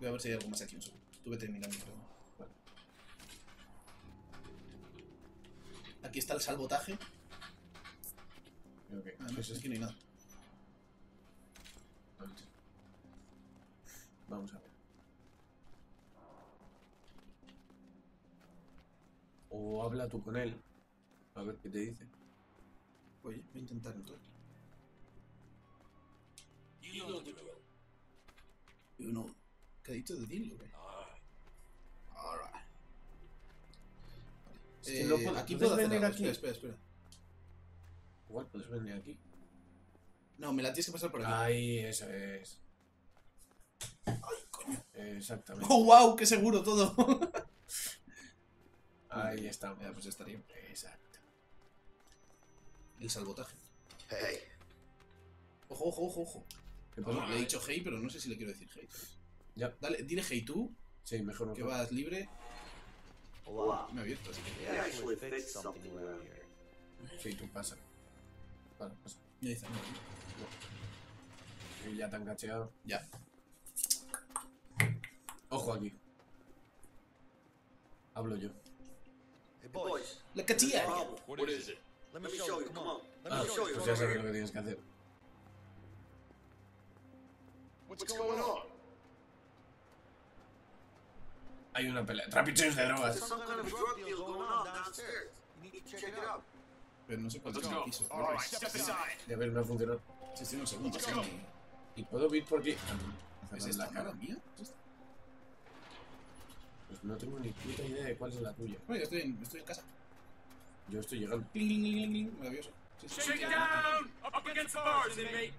Voy a ver si hay algo más aquí un segundo. Estuve terminando, pero...
Vale.
Aquí está el salvotaje.
Que.
Ah, no,
¿qué es
aquí no hay nada.
Vamos a ver. O habla tú con él. A ver qué te dice.
Oye, voy a intentar entonces. You know, ¿qué ha dicho de deal, güey? Alright. Vale.
Es que no
Eh,
puedo-
aquí
¿puedes venir aquí?
Espera, espera, espera.
Igual puedes venir aquí.
No, me la tienes que pasar por aquí.
Ahí, eso es.
Ay, coño.
Exactamente.
¡Oh, wow! ¡Qué seguro todo!
Ahí estamos.
Ya, pues estaría.
Exacto.
El salvotaje.
Hey,
Ojo, ojo, ojo, ojo.
¿Qué pasa?
Le he dicho hey, pero no sé si le quiero decir hey.
Ya.
Dale, dile hey tú,
Sí, mejor
que
mejor.
vas libre.
hola.
Me ha abierto, así que.
Sí, tú pasa. Vale, pasa.
Me dice, no,
Que ya te han cacheado.
Ya.
Ojo aquí. Hablo yo.
Hey, boys.
La cachilla.
What is it?
Let me show you. Come on. Let
Ah,
me show you.
pues ya sabes lo que tienes que hacer.
What's going on?
Hay una pelea. Trapicheos de drogas.
out.
Pero no sé cuánto
Let's
me quiso.
Ver, no ha funcionado.
Sí, sí,
go.
me-
¿Y puedo ir por aquí? No.
¿Es
Hacerle
esta
la cara.
mía?
Pues no tengo ni puta idea de cuál es la tuya.
Bueno, ya estoy en, estoy en casa.
Yo estoy llegando.
Maravilloso.
Shake it down! Up against the bars, inmate!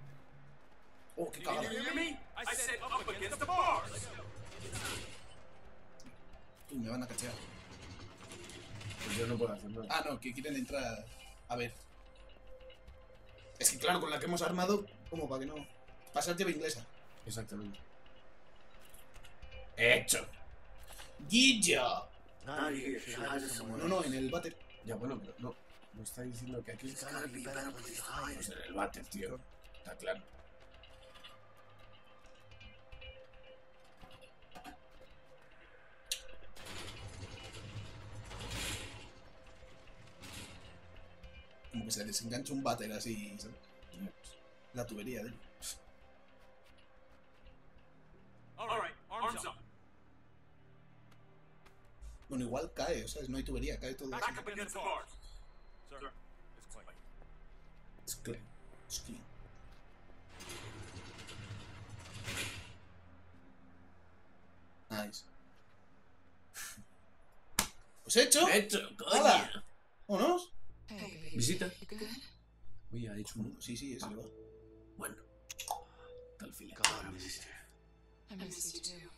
Oh, qué
you
cagada.
hear me? I said up against the bars!
Uy, me van a cachear.
Pues yo no puedo hacer nada.
Ah, no, que quieren entrar. A ver. Es que claro, con la que hemos armado, como para que no. Pasar llave inglesa.
Exactamente. Hecho.
Somewhere.
No, no, en el váter.
Ya bueno, pero no. Me está diciendo que aquí
hide
Pues en el váter, tío. Está claro.
como que se les engancha un váter así. La tubería de él. Bueno, igual cae, o sea No hay tubería, cae todo. Es clean. Es clean. Nice. Pues hecho.
Hecho, coño.
¿Vámonos? Hey.
¿Visita?
You good?
Uy, ha dicho uno.
Sí, sí, es verdad.
Bueno. Tal fila.
God, I miss you.
I miss you too.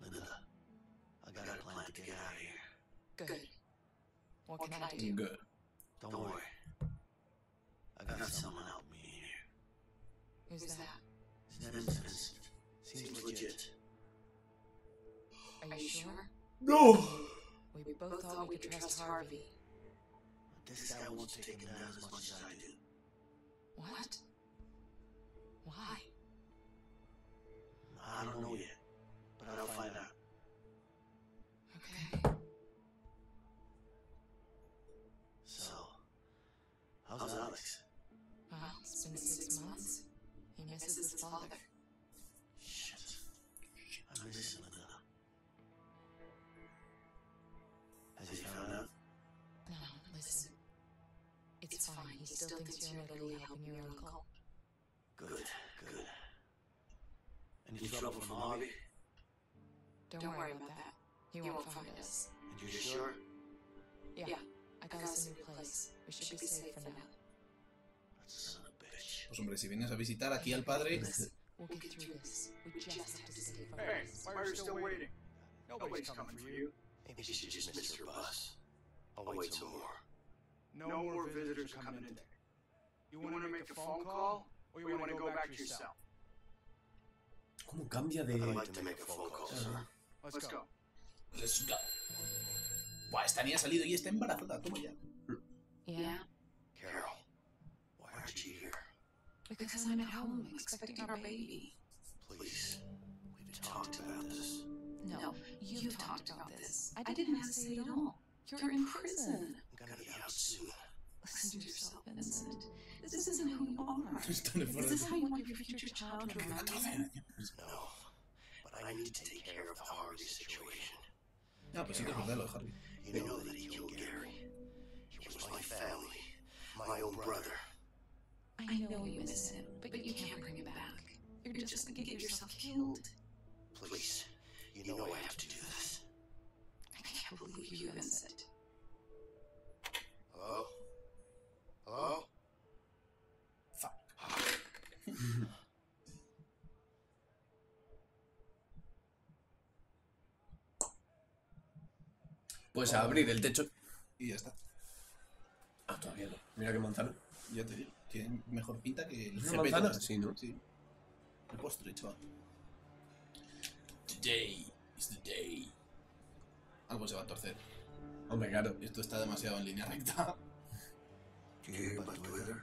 Linda, I got a plan to get out of here.
Good. What can I do?
Good.
Don't worry. I got someone help me here.
Who's that?
No.
We both thought we could trust Harvey.
This guy wants to take him down as much as I do.
What? Why?
I don't know yet, but I'll find out.
Okay.
So, how's Alex?
Well, it's been six months. He misses his father. Don't worry about that. He won't find us.
And you sure?
Yeah, I got us a new place. We should be safe for now.
Son of a bitch.
Pues hombre, si vienes a visitar aquí al padre.
We'll get through this. We just have to
Hey, why are you still waiting? Nobody's coming for you.
Maybe she just missed her bus. I'll wait some more.
No more visitors are coming in today. You want to make a phone call, or you want to go back to your cell?
¿Cómo cambia de...?
I'd like to make a phone call, sir.
Let's go.
Let's go. Buah, esta ni ha salido y está embarazada. Toma ya.
Yeah,
Carol, why aren't you here?
because I'm at home expecting our baby.
Please. We've talked about this.
No, you've talked about this. I didn't have to say it at all. You're in prison.
I'm gonna be out soon.
Listen to yourself, Vincent. This isn't who you are.
Está de
Is this how you want your future child to remember you?
No. But I need to take care of the Harvey situation.
Ah, pues sí que es verdad lo de Harvey.
You know that he killed Gary. He was my family. My own brother.
I know you miss him, but you can't bring him back. You're just gonna get yourself killed.
Please. You know I have to do this.
I can't believe you, Vincent.
Hello? Hello?
Pues a abrir el techo.
Y ya está.
Ah, todavía no. Mira qué manzana.
Ya te digo. Tiene mejor pinta que el
¿Es una manzana?
este.
Sí, ¿no?
Sí. El postre, chaval. Today is the day. Algo se va a torcer.
Hombre, claro.
Esto está demasiado en línea recta.
Did you hear about Twitter?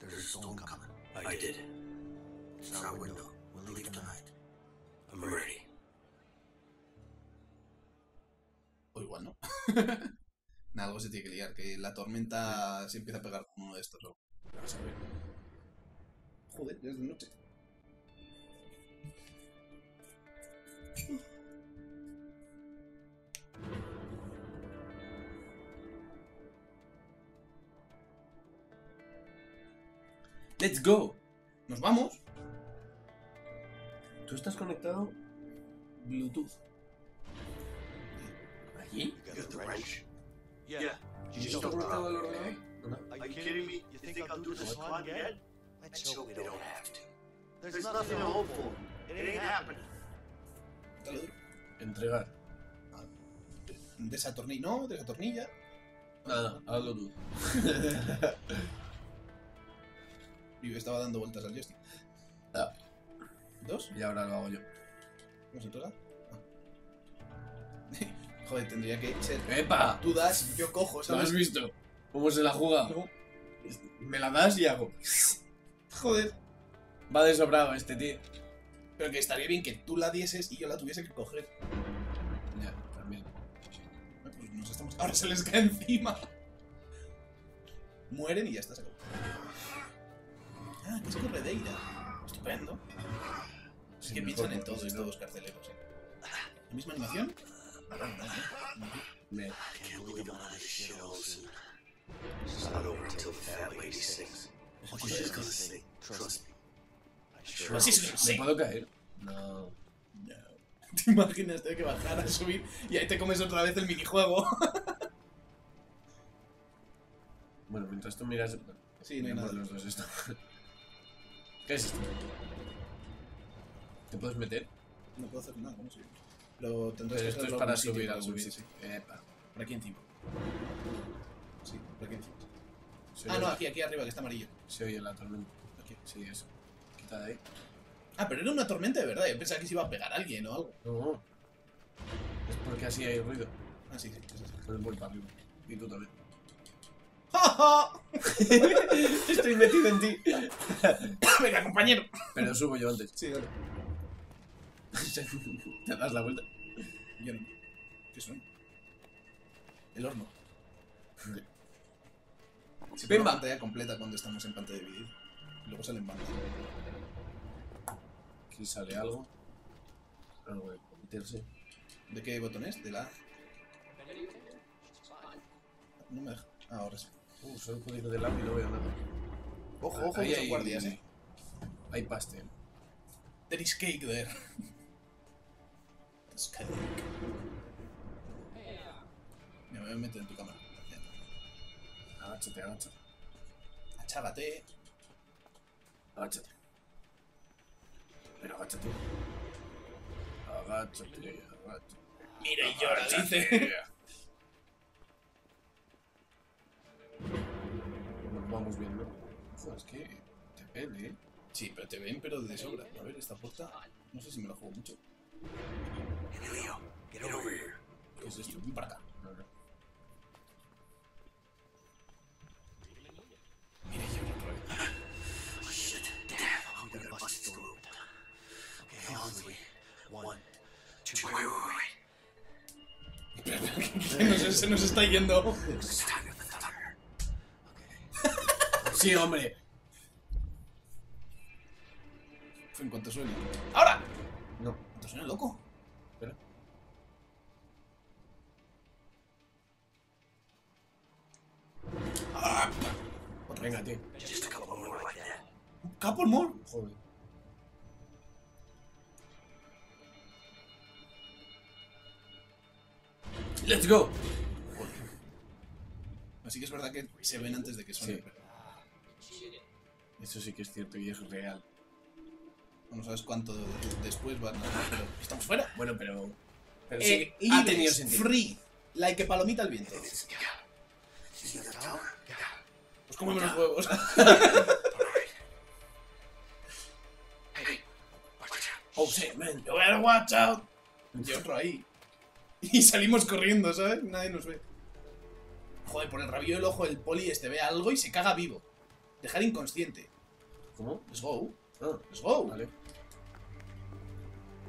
There's a storm coming. I did. It's our window. We'll leave tonight. I'm ready.
Igual no. Nada, algo se tiene que liar. Que la tormenta se empieza a pegar con uno de estos. ¿no? Vamos a ver. Joder, ya es de noche.
¡Let's go!
Nos vamos.
¿Tú estás conectado?
Bluetooth.
You wrench?
Yeah.
¿Estás conectado al ordenador?
Are you kidding me? You think I'll do this one again?
Let's hope we don't have to.
There's nothing to hope for. It ain't happening.
Entregar.
Desatornilla. No, desatornilla.
Nada, hazlo tú.
Y estaba dando vueltas al joystick.
Ah.
¿Dos?
Y ahora lo hago yo.
¿No se toca? Joder, tendría que ser.
¡Epa!
Tú das, yo cojo,
¿Lo has
¿sabes?
visto? ¿Cómo se la juega?
No.
Me la das y hago.
Joder.
Va de sobrado este tío.
Pero que estaría bien que tú la dieses y yo la tuviese que coger.
Ya, también.
Pues nos estamos... Ahora se les cae encima. Mueren y ya está, se acabó. Ah, que es corredeira. Estupendo. Es que piensan en todo estos carceleros, eh. ¿La misma animación?
Me-
I can't believe I'm out of this shithole soon. It's not over until the Fat Lady sings. She's gonna sing. Trust me. I sure
Así
hope
es,
so.
¿Me puedo caer? No.
No. ¿Te imaginas tener que bajar a subir y ahí te comes otra vez el minijuego?
Bueno, mientras tú miras.
Sí, no hay nada.
los dos esto. ¿Qué es esto? ¿Te puedes meter?
No puedo hacer nada, ¿cómo subir? Pero tendrás
Pero
que
esto es para subir
para
algún
subir, sí.
Epa.
Por aquí encima. Sí, por aquí encima.
Se
Ah, no, aquí, aquí arriba, que está amarillo.
Se oye la tormenta.
Aquí.
Sí, eso. Quita de ahí.
Ah, pero era una tormenta de verdad. Yo pensaba que se iba a pegar a alguien o algo.
No. Es porque así hay ruido.
Ah, sí, sí. sí, sí.
Pues voy para arriba. Y tú también.
¡Ja, ja!
Estoy metido en ti.
Venga, compañero.
Pero subo yo antes.
Sí, dale.
Te das la vuelta.
Yo no. ¿Qué suena? El horno. Se pone
Pimba.
pantalla completa cuando estamos en pantalla de vídeo. Luego salen bandas.
Aquí sale algo. Algo de meterse.
¿De qué botón es? De la... No me deja. Ah, ahora sí.
Uh, soy código del lado y no veo nada.
Ojo, ojo,
ahí
son
hay-
guardias, eh.
Hay pastel.
There is cake there. Cake. Me voy a meter en tu cámara.
Agáchate, agáchate.
Achávate.
Agáchate. Pero agáchate. Agáchate, agáchate.
Mira y llora, dice.
Nos vamos viendo. Joder, es que depende, ¿eh?
Sí, pero te ven, pero de sobra. A ver, esta puerta. No sé si me la juego mucho.
Emilio, get over here.
¿Qué es esto? Ven para acá. Mira y llora otra vez.
Oh, shit. Damn. We gotta bust through. Okay, on three. One, two. Wait, wait, wait.
no sé, se nos está yendo.
Sí, hombre.
En cuanto suene. ¡Ahora!
No.
En cuanto suene loco.
Let's go.
Así que es verdad que se ven antes de que suene.
Sí. Eso sí que es cierto y es real.
No sabes cuánto de- después van a... Pero estamos fuera.
Bueno, pero. Pero
Eh,
sí, ha
libres,
tenido sentido.
Free. Like palomita al viento. Pues cómeme los huevos. Oh shit, man. You better watch out. Y otro ahí. Y salimos corriendo, ¿sabes? Nadie nos ve. Joder, por el rabillo del ojo el poli este ve algo y se caga vivo. Dejar inconsciente.
¿Cómo?
Let's go.
Ah,
Let's go.
vale.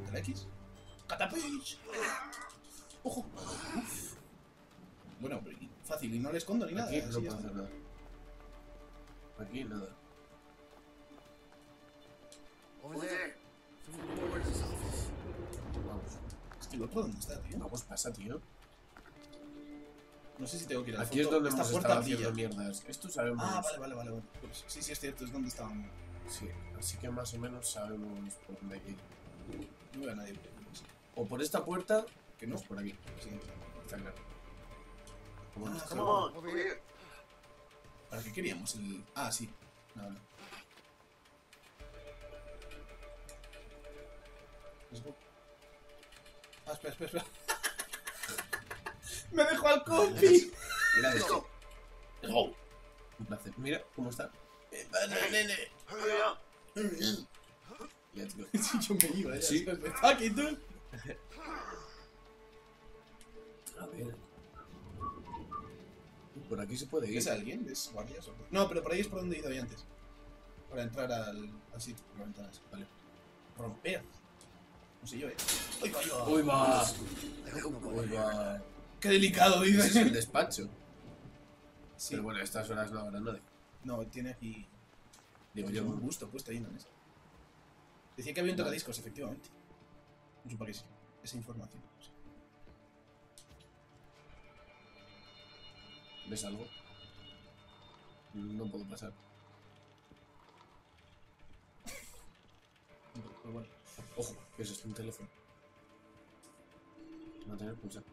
¿De la X? Catapich. Ojo. Uf. Bueno, fácil. Y no le escondo ni nada.
Aquí no puedo hacer nada. Aquí nada.
Over there.
Es el otro, ¿dónde está, tío?
Vamos, pasa, tío.
No sé si tengo que ir a la
Aquí es
foto.
donde
Esta
hemos
puerta
estado
brilla.
haciendo mierdas. Esto sabemos.
Ah, vale, vale, vale. vale. Pues sí, sí, es cierto. Es donde estaban.
Sí, así que más o menos sabemos por dónde hay que ir.
No veo a nadie.
O por esta puerta,
Que no.
pues por aquí.
Sí.
Está claro. Como
Ah,
está-
Come on, over here.
¿Para qué queríamos el.? Ah, sí. No, no. Let's go. Ah, espera, espera, espera. ¡Me dejó al compi!
Mira esto.
Go.
Un placer. Mira cómo está.
Eh, vale, nene.
Let's go.
Si yo me iba, ya.
Sí.
fuck it, dude.
A ver. Por aquí se puede ir.
¿Es alguien? ¿Es guardias? No, pero por ahí es por donde he ido yo antes. Para entrar al, al sitio, por la ventana. esa. Vale. Romper. No sé yo, eh. ¡Uy, vaya!
Uy, va. Uy, va.
¡Qué delicado,
Ese es el
dice!
despacho.
Sí.
Pero bueno, estas horas no habrá nadie.
No, tiene aquí.
Digo yo.
un gusto puesto ahí en la mesa. Decía que había un tocadiscos, efectivamente. No para qué sí. Esa información. sí.
¿Ves algo? No puedo pasar.
Pues bueno.
Ojo, que es esto? Un teléfono. Mantener pulsar.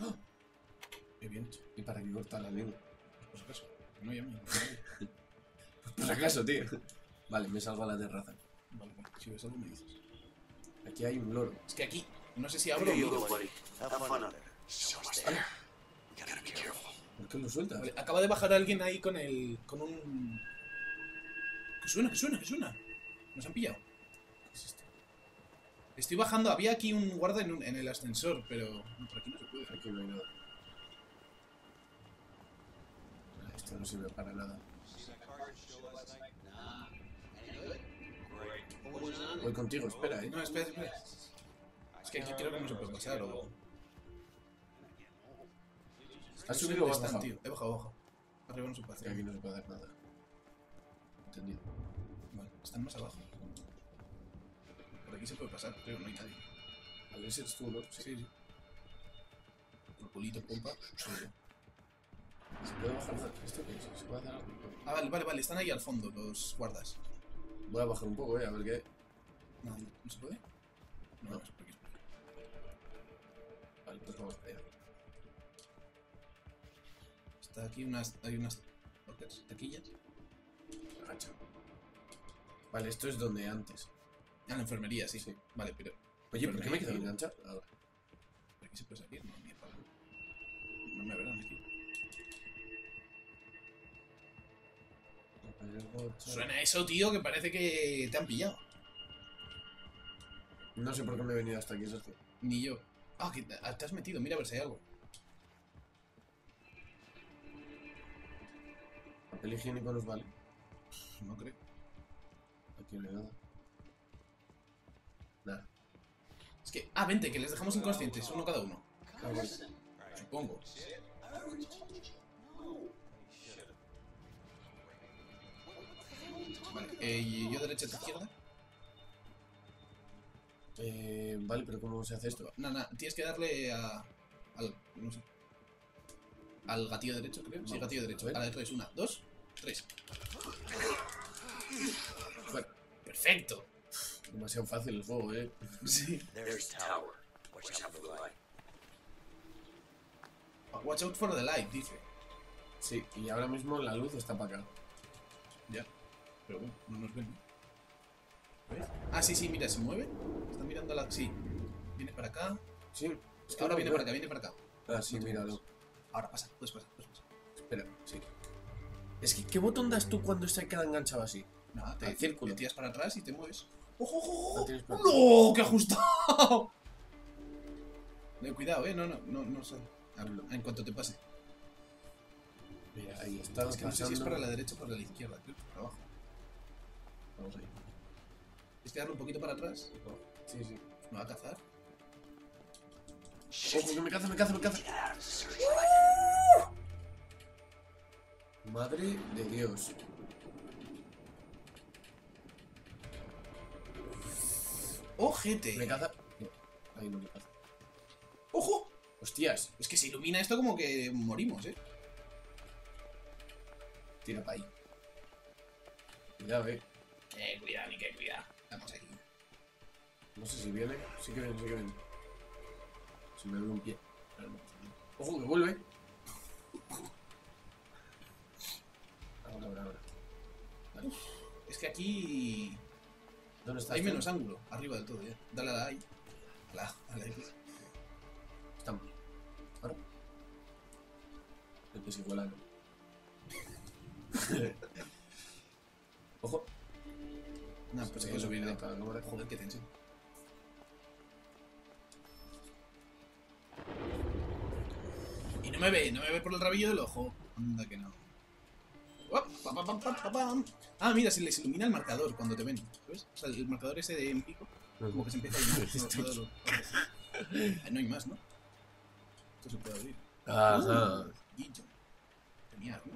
¡Ah!
Qué bien hecho.
¿Y para qué cortar la lengua?
Por si acaso. No llame.
Por si acaso, tío. Vale, me salgo a la terraza.
Vale, vale. Si ves algo me dices.
Aquí hay un loro.
Es que aquí, no sé si abro o
careful.
¿Por qué lo sueltas?
Vale, acaba de bajar alguien ahí con el. con un. Que suena, que suena, que suena. Nos han pillado. Estoy bajando, había aquí un guarda en, un- en el ascensor, pero. No, por aquí no se puede.
Aquí no hay nada. Ah, Esto no sirve para nada. Voy contigo, espera, eh.
No, espera, espera. Es que aquí creo que no se puede pasar, o.
¿Has subido o has bajado?
tío. He bajado, bajado. Arriba no se puede hacer.
aquí no se puede hacer nada. Entendido.
Vale, están más abajo. Por aquí se puede pasar, creo, no hay nadie.
A ver si eres tú, ¿no?
Sí, sí. Por pulito, pompa. yo.
¿Se puede bajar esto qué es? ¿Se puede hacer algo?
Ah, vale, vale, vale, están ahí al fondo los guardas.
Voy a bajar un poco, eh, a ver qué.
No, no, ¿no se puede? No,
No.
es por aquí, es por aquí.
Vale, pues vamos para allá.
Está aquí unas. Hay unas. taquillas.
Agacha. Vale, esto es donde antes.
Ah, la enfermería, sí.
Sí.
Vale, pero.
Oye, ¿por qué me quedo
Enfermería,
enganchado? Ahora.
¿Por aquí se puede salir? No, ni para. No me verán aquí. Suena eso, tío, que parece que te han pillado.
No sé por qué me he venido hasta aquí, Sergio.
Ni yo. Ah, que te has metido, mira a ver si hay algo.
Papel higiénico nos vale.
No creo.
Aquí no hay nada. Nada.
Es que. Ah, vente, que les dejamos inconscientes, uno cada uno.
Vale.
Supongo. Vale, eh, ¿y yo derecha, tú izquierda?
Eh, vale, pero ¿cómo se hace esto?
No, no, tienes que darle a. al. no sé. Al gatillo derecho, creo. Sí, gatillo derecho.
A.
A la de tres, una, dos, tres.
Bueno,
Perfecto.
Demasiado fácil el juego, eh.
Sí.
There's the tower. Watch out for the light.
Watch out for the light, dice.
Sí, y ahora mismo la luz está para acá.
Ya. Pero bueno, no nos ven. ¿Ves? Ah, sí, sí, mira, se mueve. Está mirando la. Sí. Viene para acá.
Sí,
Es que ahora viene para acá, viene para acá.
Ah, sí, míralo.
Ahora pasa, puedes pasar, puedes pasar.
Espera, sí. Es que, ¿qué botón das tú cuando se queda enganchado así?
Nada, te,
círculo.
te tiras para atrás y te mueves. ¡Ojo, ojo,
No tienes.
¡Qué ajustado! Cuidado, eh, no, no, no, no sé. Ah, En cuanto te pase.
Mira, ahí está.
Es que no sé si es para la derecha o para la izquierda, creo que para abajo.
Vamos ahí.
Es que darle un poquito para atrás.
Sí, sí.
Me va a cazar.
Ojo, que me caza, me caza, me caza. Madre de Dios.
¡Ojete!
Me caza. No, ahí no me caza.
¡Ojo!
Hostias,
Es que se ilumina esto como que morimos, eh.
tira para ahí. Cuidado, eh.
Eh, cuidado, ni que cuidado. Vamos aquí.
No sé si viene. Sí que viene, sí que viene. Se me ve un pie. Ojo, que vuelve. Ahora, ahora, ahora. Vale.
Es que aquí
¿Dónde está?
hay
este?
menos ángulo, arriba del todo ya. Dale a la I. A la, a la X.
Estamos. Ahora. El que es igual a no. Ojo.
No, pues
Sí,
hay que subir de
para.
Joder, qué tensión. Y no me ve, no me ve por el rabillo del ojo. Anda que no. Ah, mira, se les ilumina el marcador cuando te ven. ¿Ves? O sea, el marcador ese de en pico, como que se empieza a iluminar. No, todo lo- Ah, no hay más, ¿no? Esto se puede abrir.
Ajá.
Guillo. Genial, ¿no?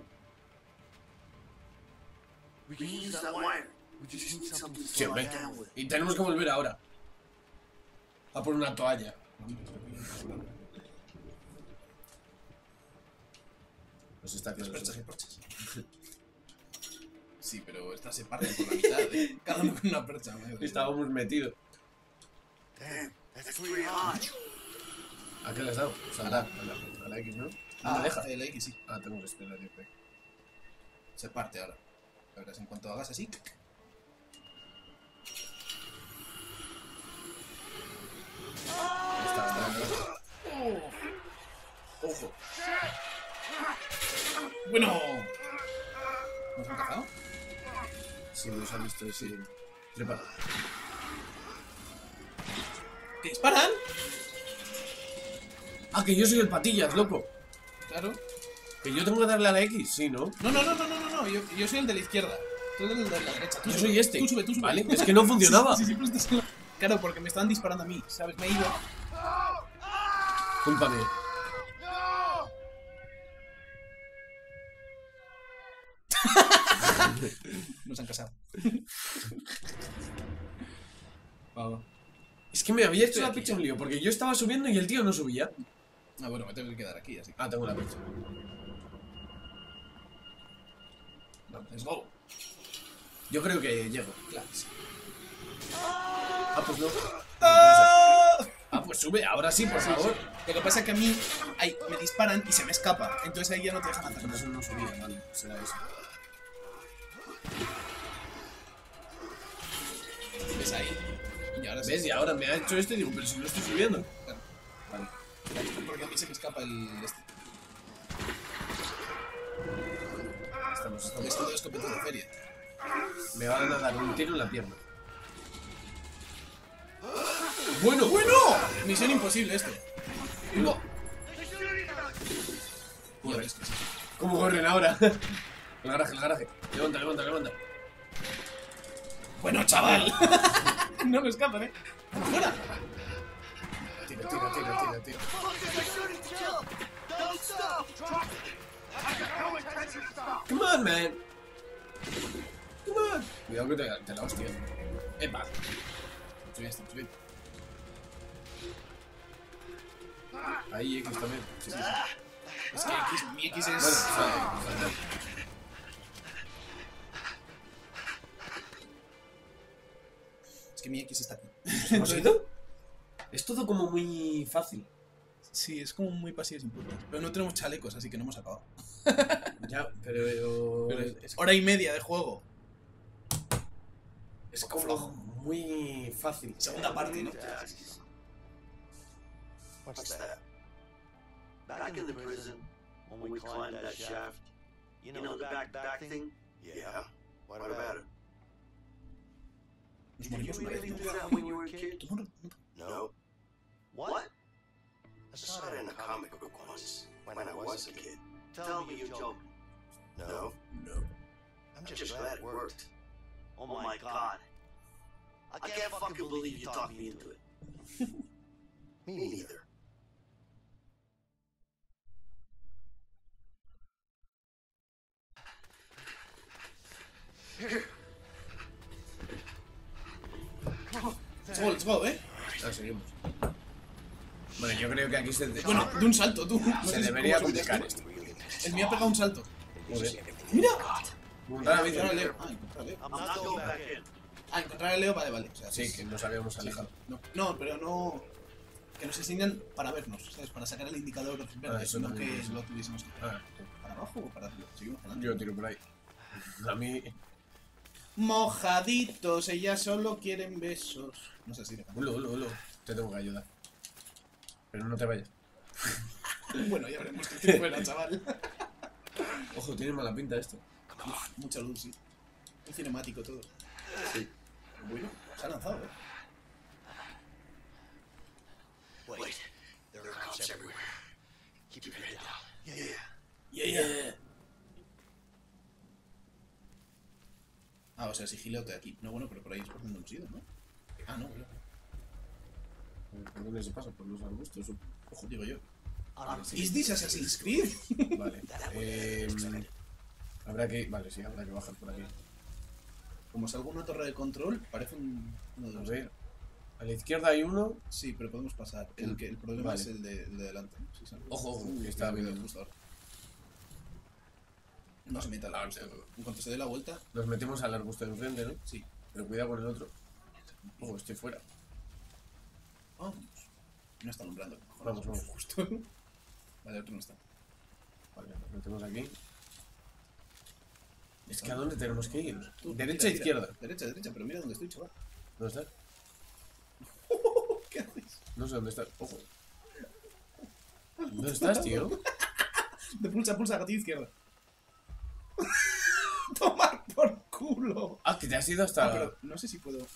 We can use that wire. We just need something to
Sí,
slide
hombre.
down with.
Y tenemos que volver ahora. A por una toalla. Pues está
Las
claro. sí.
pero estas se parten por la mitad, ¿eh? Cada uno con una percha, madre.
Estábamos metidos. ¿A qué le has dado? Pues a la, a la, a la X, ¿no?
Ah,
me deja.
El X sí.
Ah, tengo que esperar, yo creo.
Se parte ahora. La verdad es en cuanto hagas así.
Está.
¡Ojo! Bueno. ¿Nos han cazado?
Sí, nos ha visto, sí. Trepa.
¿Te disparan?
Ah, que yo soy el patillas, loco.
Claro.
Que yo tengo que darle a la X, sí, ¿no?
No, no, no, no, no, no, no. Yo, yo soy el de la izquierda. Tú eres el de la derecha. Tú
Yo
sube,
soy este.
Tú sube, tú sube.
Vale, es que no funcionaba.
Sí, sí, estás Claro, porque me estaban disparando a mí, ¿sabes? Me he ido.
Culpa
Nos han casado. Vamos.
Es que me había hecho la picha un lío, porque yo estaba subiendo y el tío no subía.
Ah, bueno, me tengo que quedar aquí, así.
Ah, tengo la picha.
Vamos, let's go.
Yo creo que llego.
Claro, sí.
Ah, pues no.
¡Ah!
Ah, pues sube, ahora sí, por favor.
Lo que pasa es que a mí ay, me disparan y se me escapa. Entonces ahí ya no te dejan atacar.
eso no subía, vale, será eso.
¿Ves ahí? Y ahora.
¿Ves? Y ahora me ha hecho esto y digo, pero si no estoy subiendo.
Claro.
Vale.
Porque a mí se me escapa el. Este.
Estamos, estamos.
esto de de feria.
Me van a dar un tiro en la pierna. Bueno,
¡Bueno! Misión imposible esto.
No.
Que sí.
¿Cómo corren ahora? El garaje, el garaje. Levanta, levanta, levanta.
Bueno, chaval. no me escapan, eh. ¡Vamos fuera!
Tira, tira, tira, tira, tira. Come on, man. Come on. Cuidado que te, te la hostia. Epa.
Estoy bien.
Ahí X también.
Es que X, mi X es.
Bueno, salte, salte.
Es que mi X está aquí.
¿Has oído? Es todo como muy fácil.
Sí, es como muy pasivo sin puntos. Pero no tenemos chalecos, así que no hemos acabado.
Ya, pero...
Pero es hora y media de juego.
Es como muy fácil.
Segunda parte, ¿no?
What's that? Back in the prison, when we climbed that shaft, you know the back back thing?
Yeah. What about it?
Nos
Did you
morimos una vez,
really do that when you were a kid?
No- no-
No.
What?
I saw it in a comic book once when I was a kid.
Tell me you're joking.
No.
No.
I'm just glad it worked.
Oh, oh my god. I can't fucking believe you talked me into it.
Me neither.
Let's go, let's go, ¿eh?
Ah, seguimos. Bueno, yo creo que aquí se,
Bueno, de un salto, tú. No
se debería complicar
esto. El mío ha pegado un salto.
Joder.
¡Mira!
Montar a bici.
Encontrar a Leo. Ah, encontrar a Leo. Ah, encontrar a Leo, vale, vale. O sea,
Sí, que nos habíamos alejado.
No, no, pero no. Que nos enseñan para vernos, ¿sabes? Para sacar el indicador verde,
Ah, eso
no que lo tuviésemos que
Ah,
para abajo o para arriba. Seguimos para
yo tiro por ahí. A mí...
Mojaditos, ellas solo quieren besos. No sé si de
Ulo, ulo, ulo. Te tengo que ayudar. Pero no te vayas.
Bueno, ya veremos qué te fuera, chaval.
Ojo, tiene mala pinta esto.
Uf, mucha luz, sí. Un cinemático todo.
Sí.
Bueno, se ha lanzado, eh.
Wait. There are cops everywhere. Keep your head down. Yeah.
Yeah, yeah. Ah, o sea, sigilote aquí. No, bueno, pero por ahí es por donde hemos ido, ¿no? Ah, no, claro.
¿Por dónde se pasa? Por los arbustos.
Ojo, digo yo.
I'm
¿Is this Assassin's Creed?
Vale. Eh, habrá que... Vale, sí, habrá que bajar por aquí.
Como salga una torre de control, parece un... uno de
A
los...
ver. A la izquierda hay uno.
Sí, pero podemos pasar. El, que, el problema
Vale.
es el de, el de delante. Sí.
Ojo, ojo, que está viendo.
justo ahora. No se meta al arbusto. En cuanto se dé la vuelta,
Nos metemos al arbusto de enfrente, ¿no?
sí.
Pero cuidado con el otro. Oh, estoy fuera.
Vamos. No está alumbrando.
Vamos, vamos.
Justo. Vale, el otro no está.
Vale, nos metemos aquí. Es que ¿a dónde tenemos que ir?
Tú,
¿Derecha
tira.
izquierda?
Derecha, derecha, pero mira dónde estoy, chaval.
¿Dónde está?
¿Qué haces?
No sé dónde está. Ojo. ¿Dónde estás, tío?
De pulsa, pulsa, gatillo izquierda. Tomar por culo.
Ah, que te has ido hasta.
Ah, pero no sé si puedo.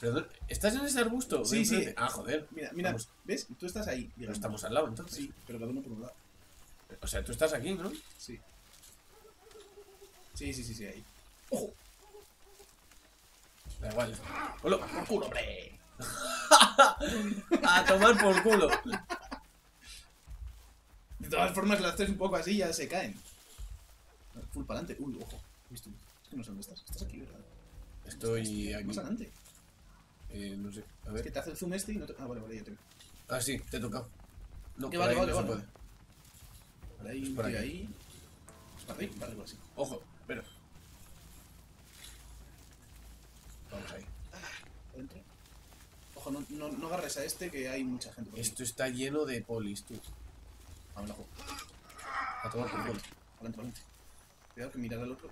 ¿Pero dónde- ¿Estás en ese arbusto?
Sí, sí.
Ah, joder.
Mira, mira,
Vamos.
¿ves? Tú estás ahí.
Pero
digamos.
estamos al lado, entonces.
Sí, pero cada uno por un lado.
O sea, tú estás aquí, ¿no?
Sí. Sí, sí, sí, sí, ahí. ¡Ojo!
Da igual. ¡Hola!
¡Por culo, hombre!
A tomar por culo.
De todas formas, las haces un poco así ya se caen. Full para adelante. Uy, ojo. ¿Viste? Es que no sé dónde estás. Estás aquí, ¿verdad?
Estoy aquí.
Más adelante.
Eh, no sé. A
Es
ver.
que te hace el zoom este y no te... Ah, vale, vale, ya te veo.
Ah, sí, te he tocado. No, por
vale, vale,
no
vale.
puede.
Vale, ahí,
Es
un
por aquí.
ahí. ¿Es para igual sí.
Ojo, espera. Vamos ahí.
Adentro. Ojo, no, no, no agarres a este que hay mucha gente por aquí.
Esto está lleno de polis, tú.
Me la juego.
A tomar por.
Adelante, adelante. Cuidado que mirar al otro.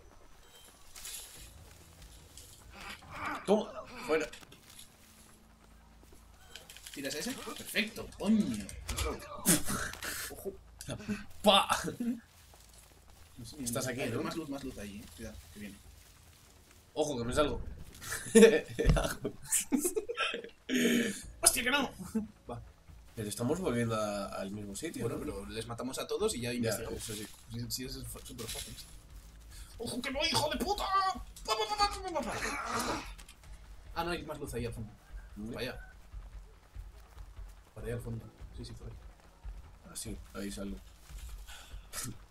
Toma, fuera.
¿Tiras ese? Perfecto, coño. Ojo.
¡Pa!
No sé ni
Estás aquí, ¿no?
Más luz, más luz ahí, eh. Cuidado, que viene.
Ojo, que me salgo.
¡Hostia, que no! Va.
Pero estamos volviendo a- al mismo sitio.
Bueno,
¿no?
pero les matamos a todos y ya
Ya,
investigamos.
eso sí.
Sí, es súper fácil. ¡Ojo, que no, hijo de puta! Ah, no, hay más luz ahí al fondo. Para allá. Para allá al fondo. Sí, sí, por ahí.
Ah, sí, ahí salgo.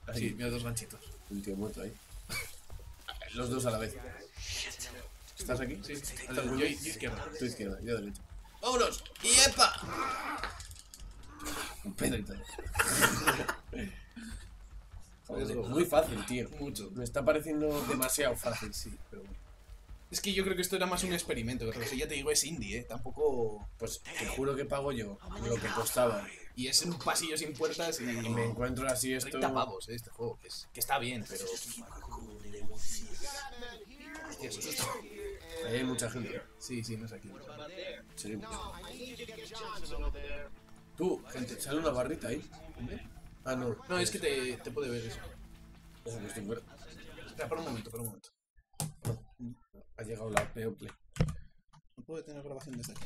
Ahí,
Sí, mira dos ganchitos.
un tío muerto ahí. Los dos a la vez. ¿Estás aquí?
Sí, sí. Yo, yo izquierda.
Tu izquierda, yo derecha. ¡Vámonos! ¡Yepa! Un pedo y todo. Joder, muy fácil, tío.
Mucho.
Me está pareciendo demasiado fácil.
Sí, pero bueno. Es que yo creo que esto era más un experimento. Porque si ya te digo, es indie, ¿eh? Tampoco.
Pues te juro que pago yo lo que costaba.
Y es un pasillo sin puertas y.
Y me encuentro así esto.
30 pavos, ¿eh? Este juego. Que, es- que está bien, pero. Hostia, está-
Ahí hay mucha gente.
Sí, sí, no es aquí.
Seguimos. Tú, gente, sale una barrita ahí. Ah, no.
No, es que te, te puede ver eso.
Ojo, que estoy fuera.
Espera, por un momento, por un momento.
Ha llegado la People.
No puede tener grabación desde aquí.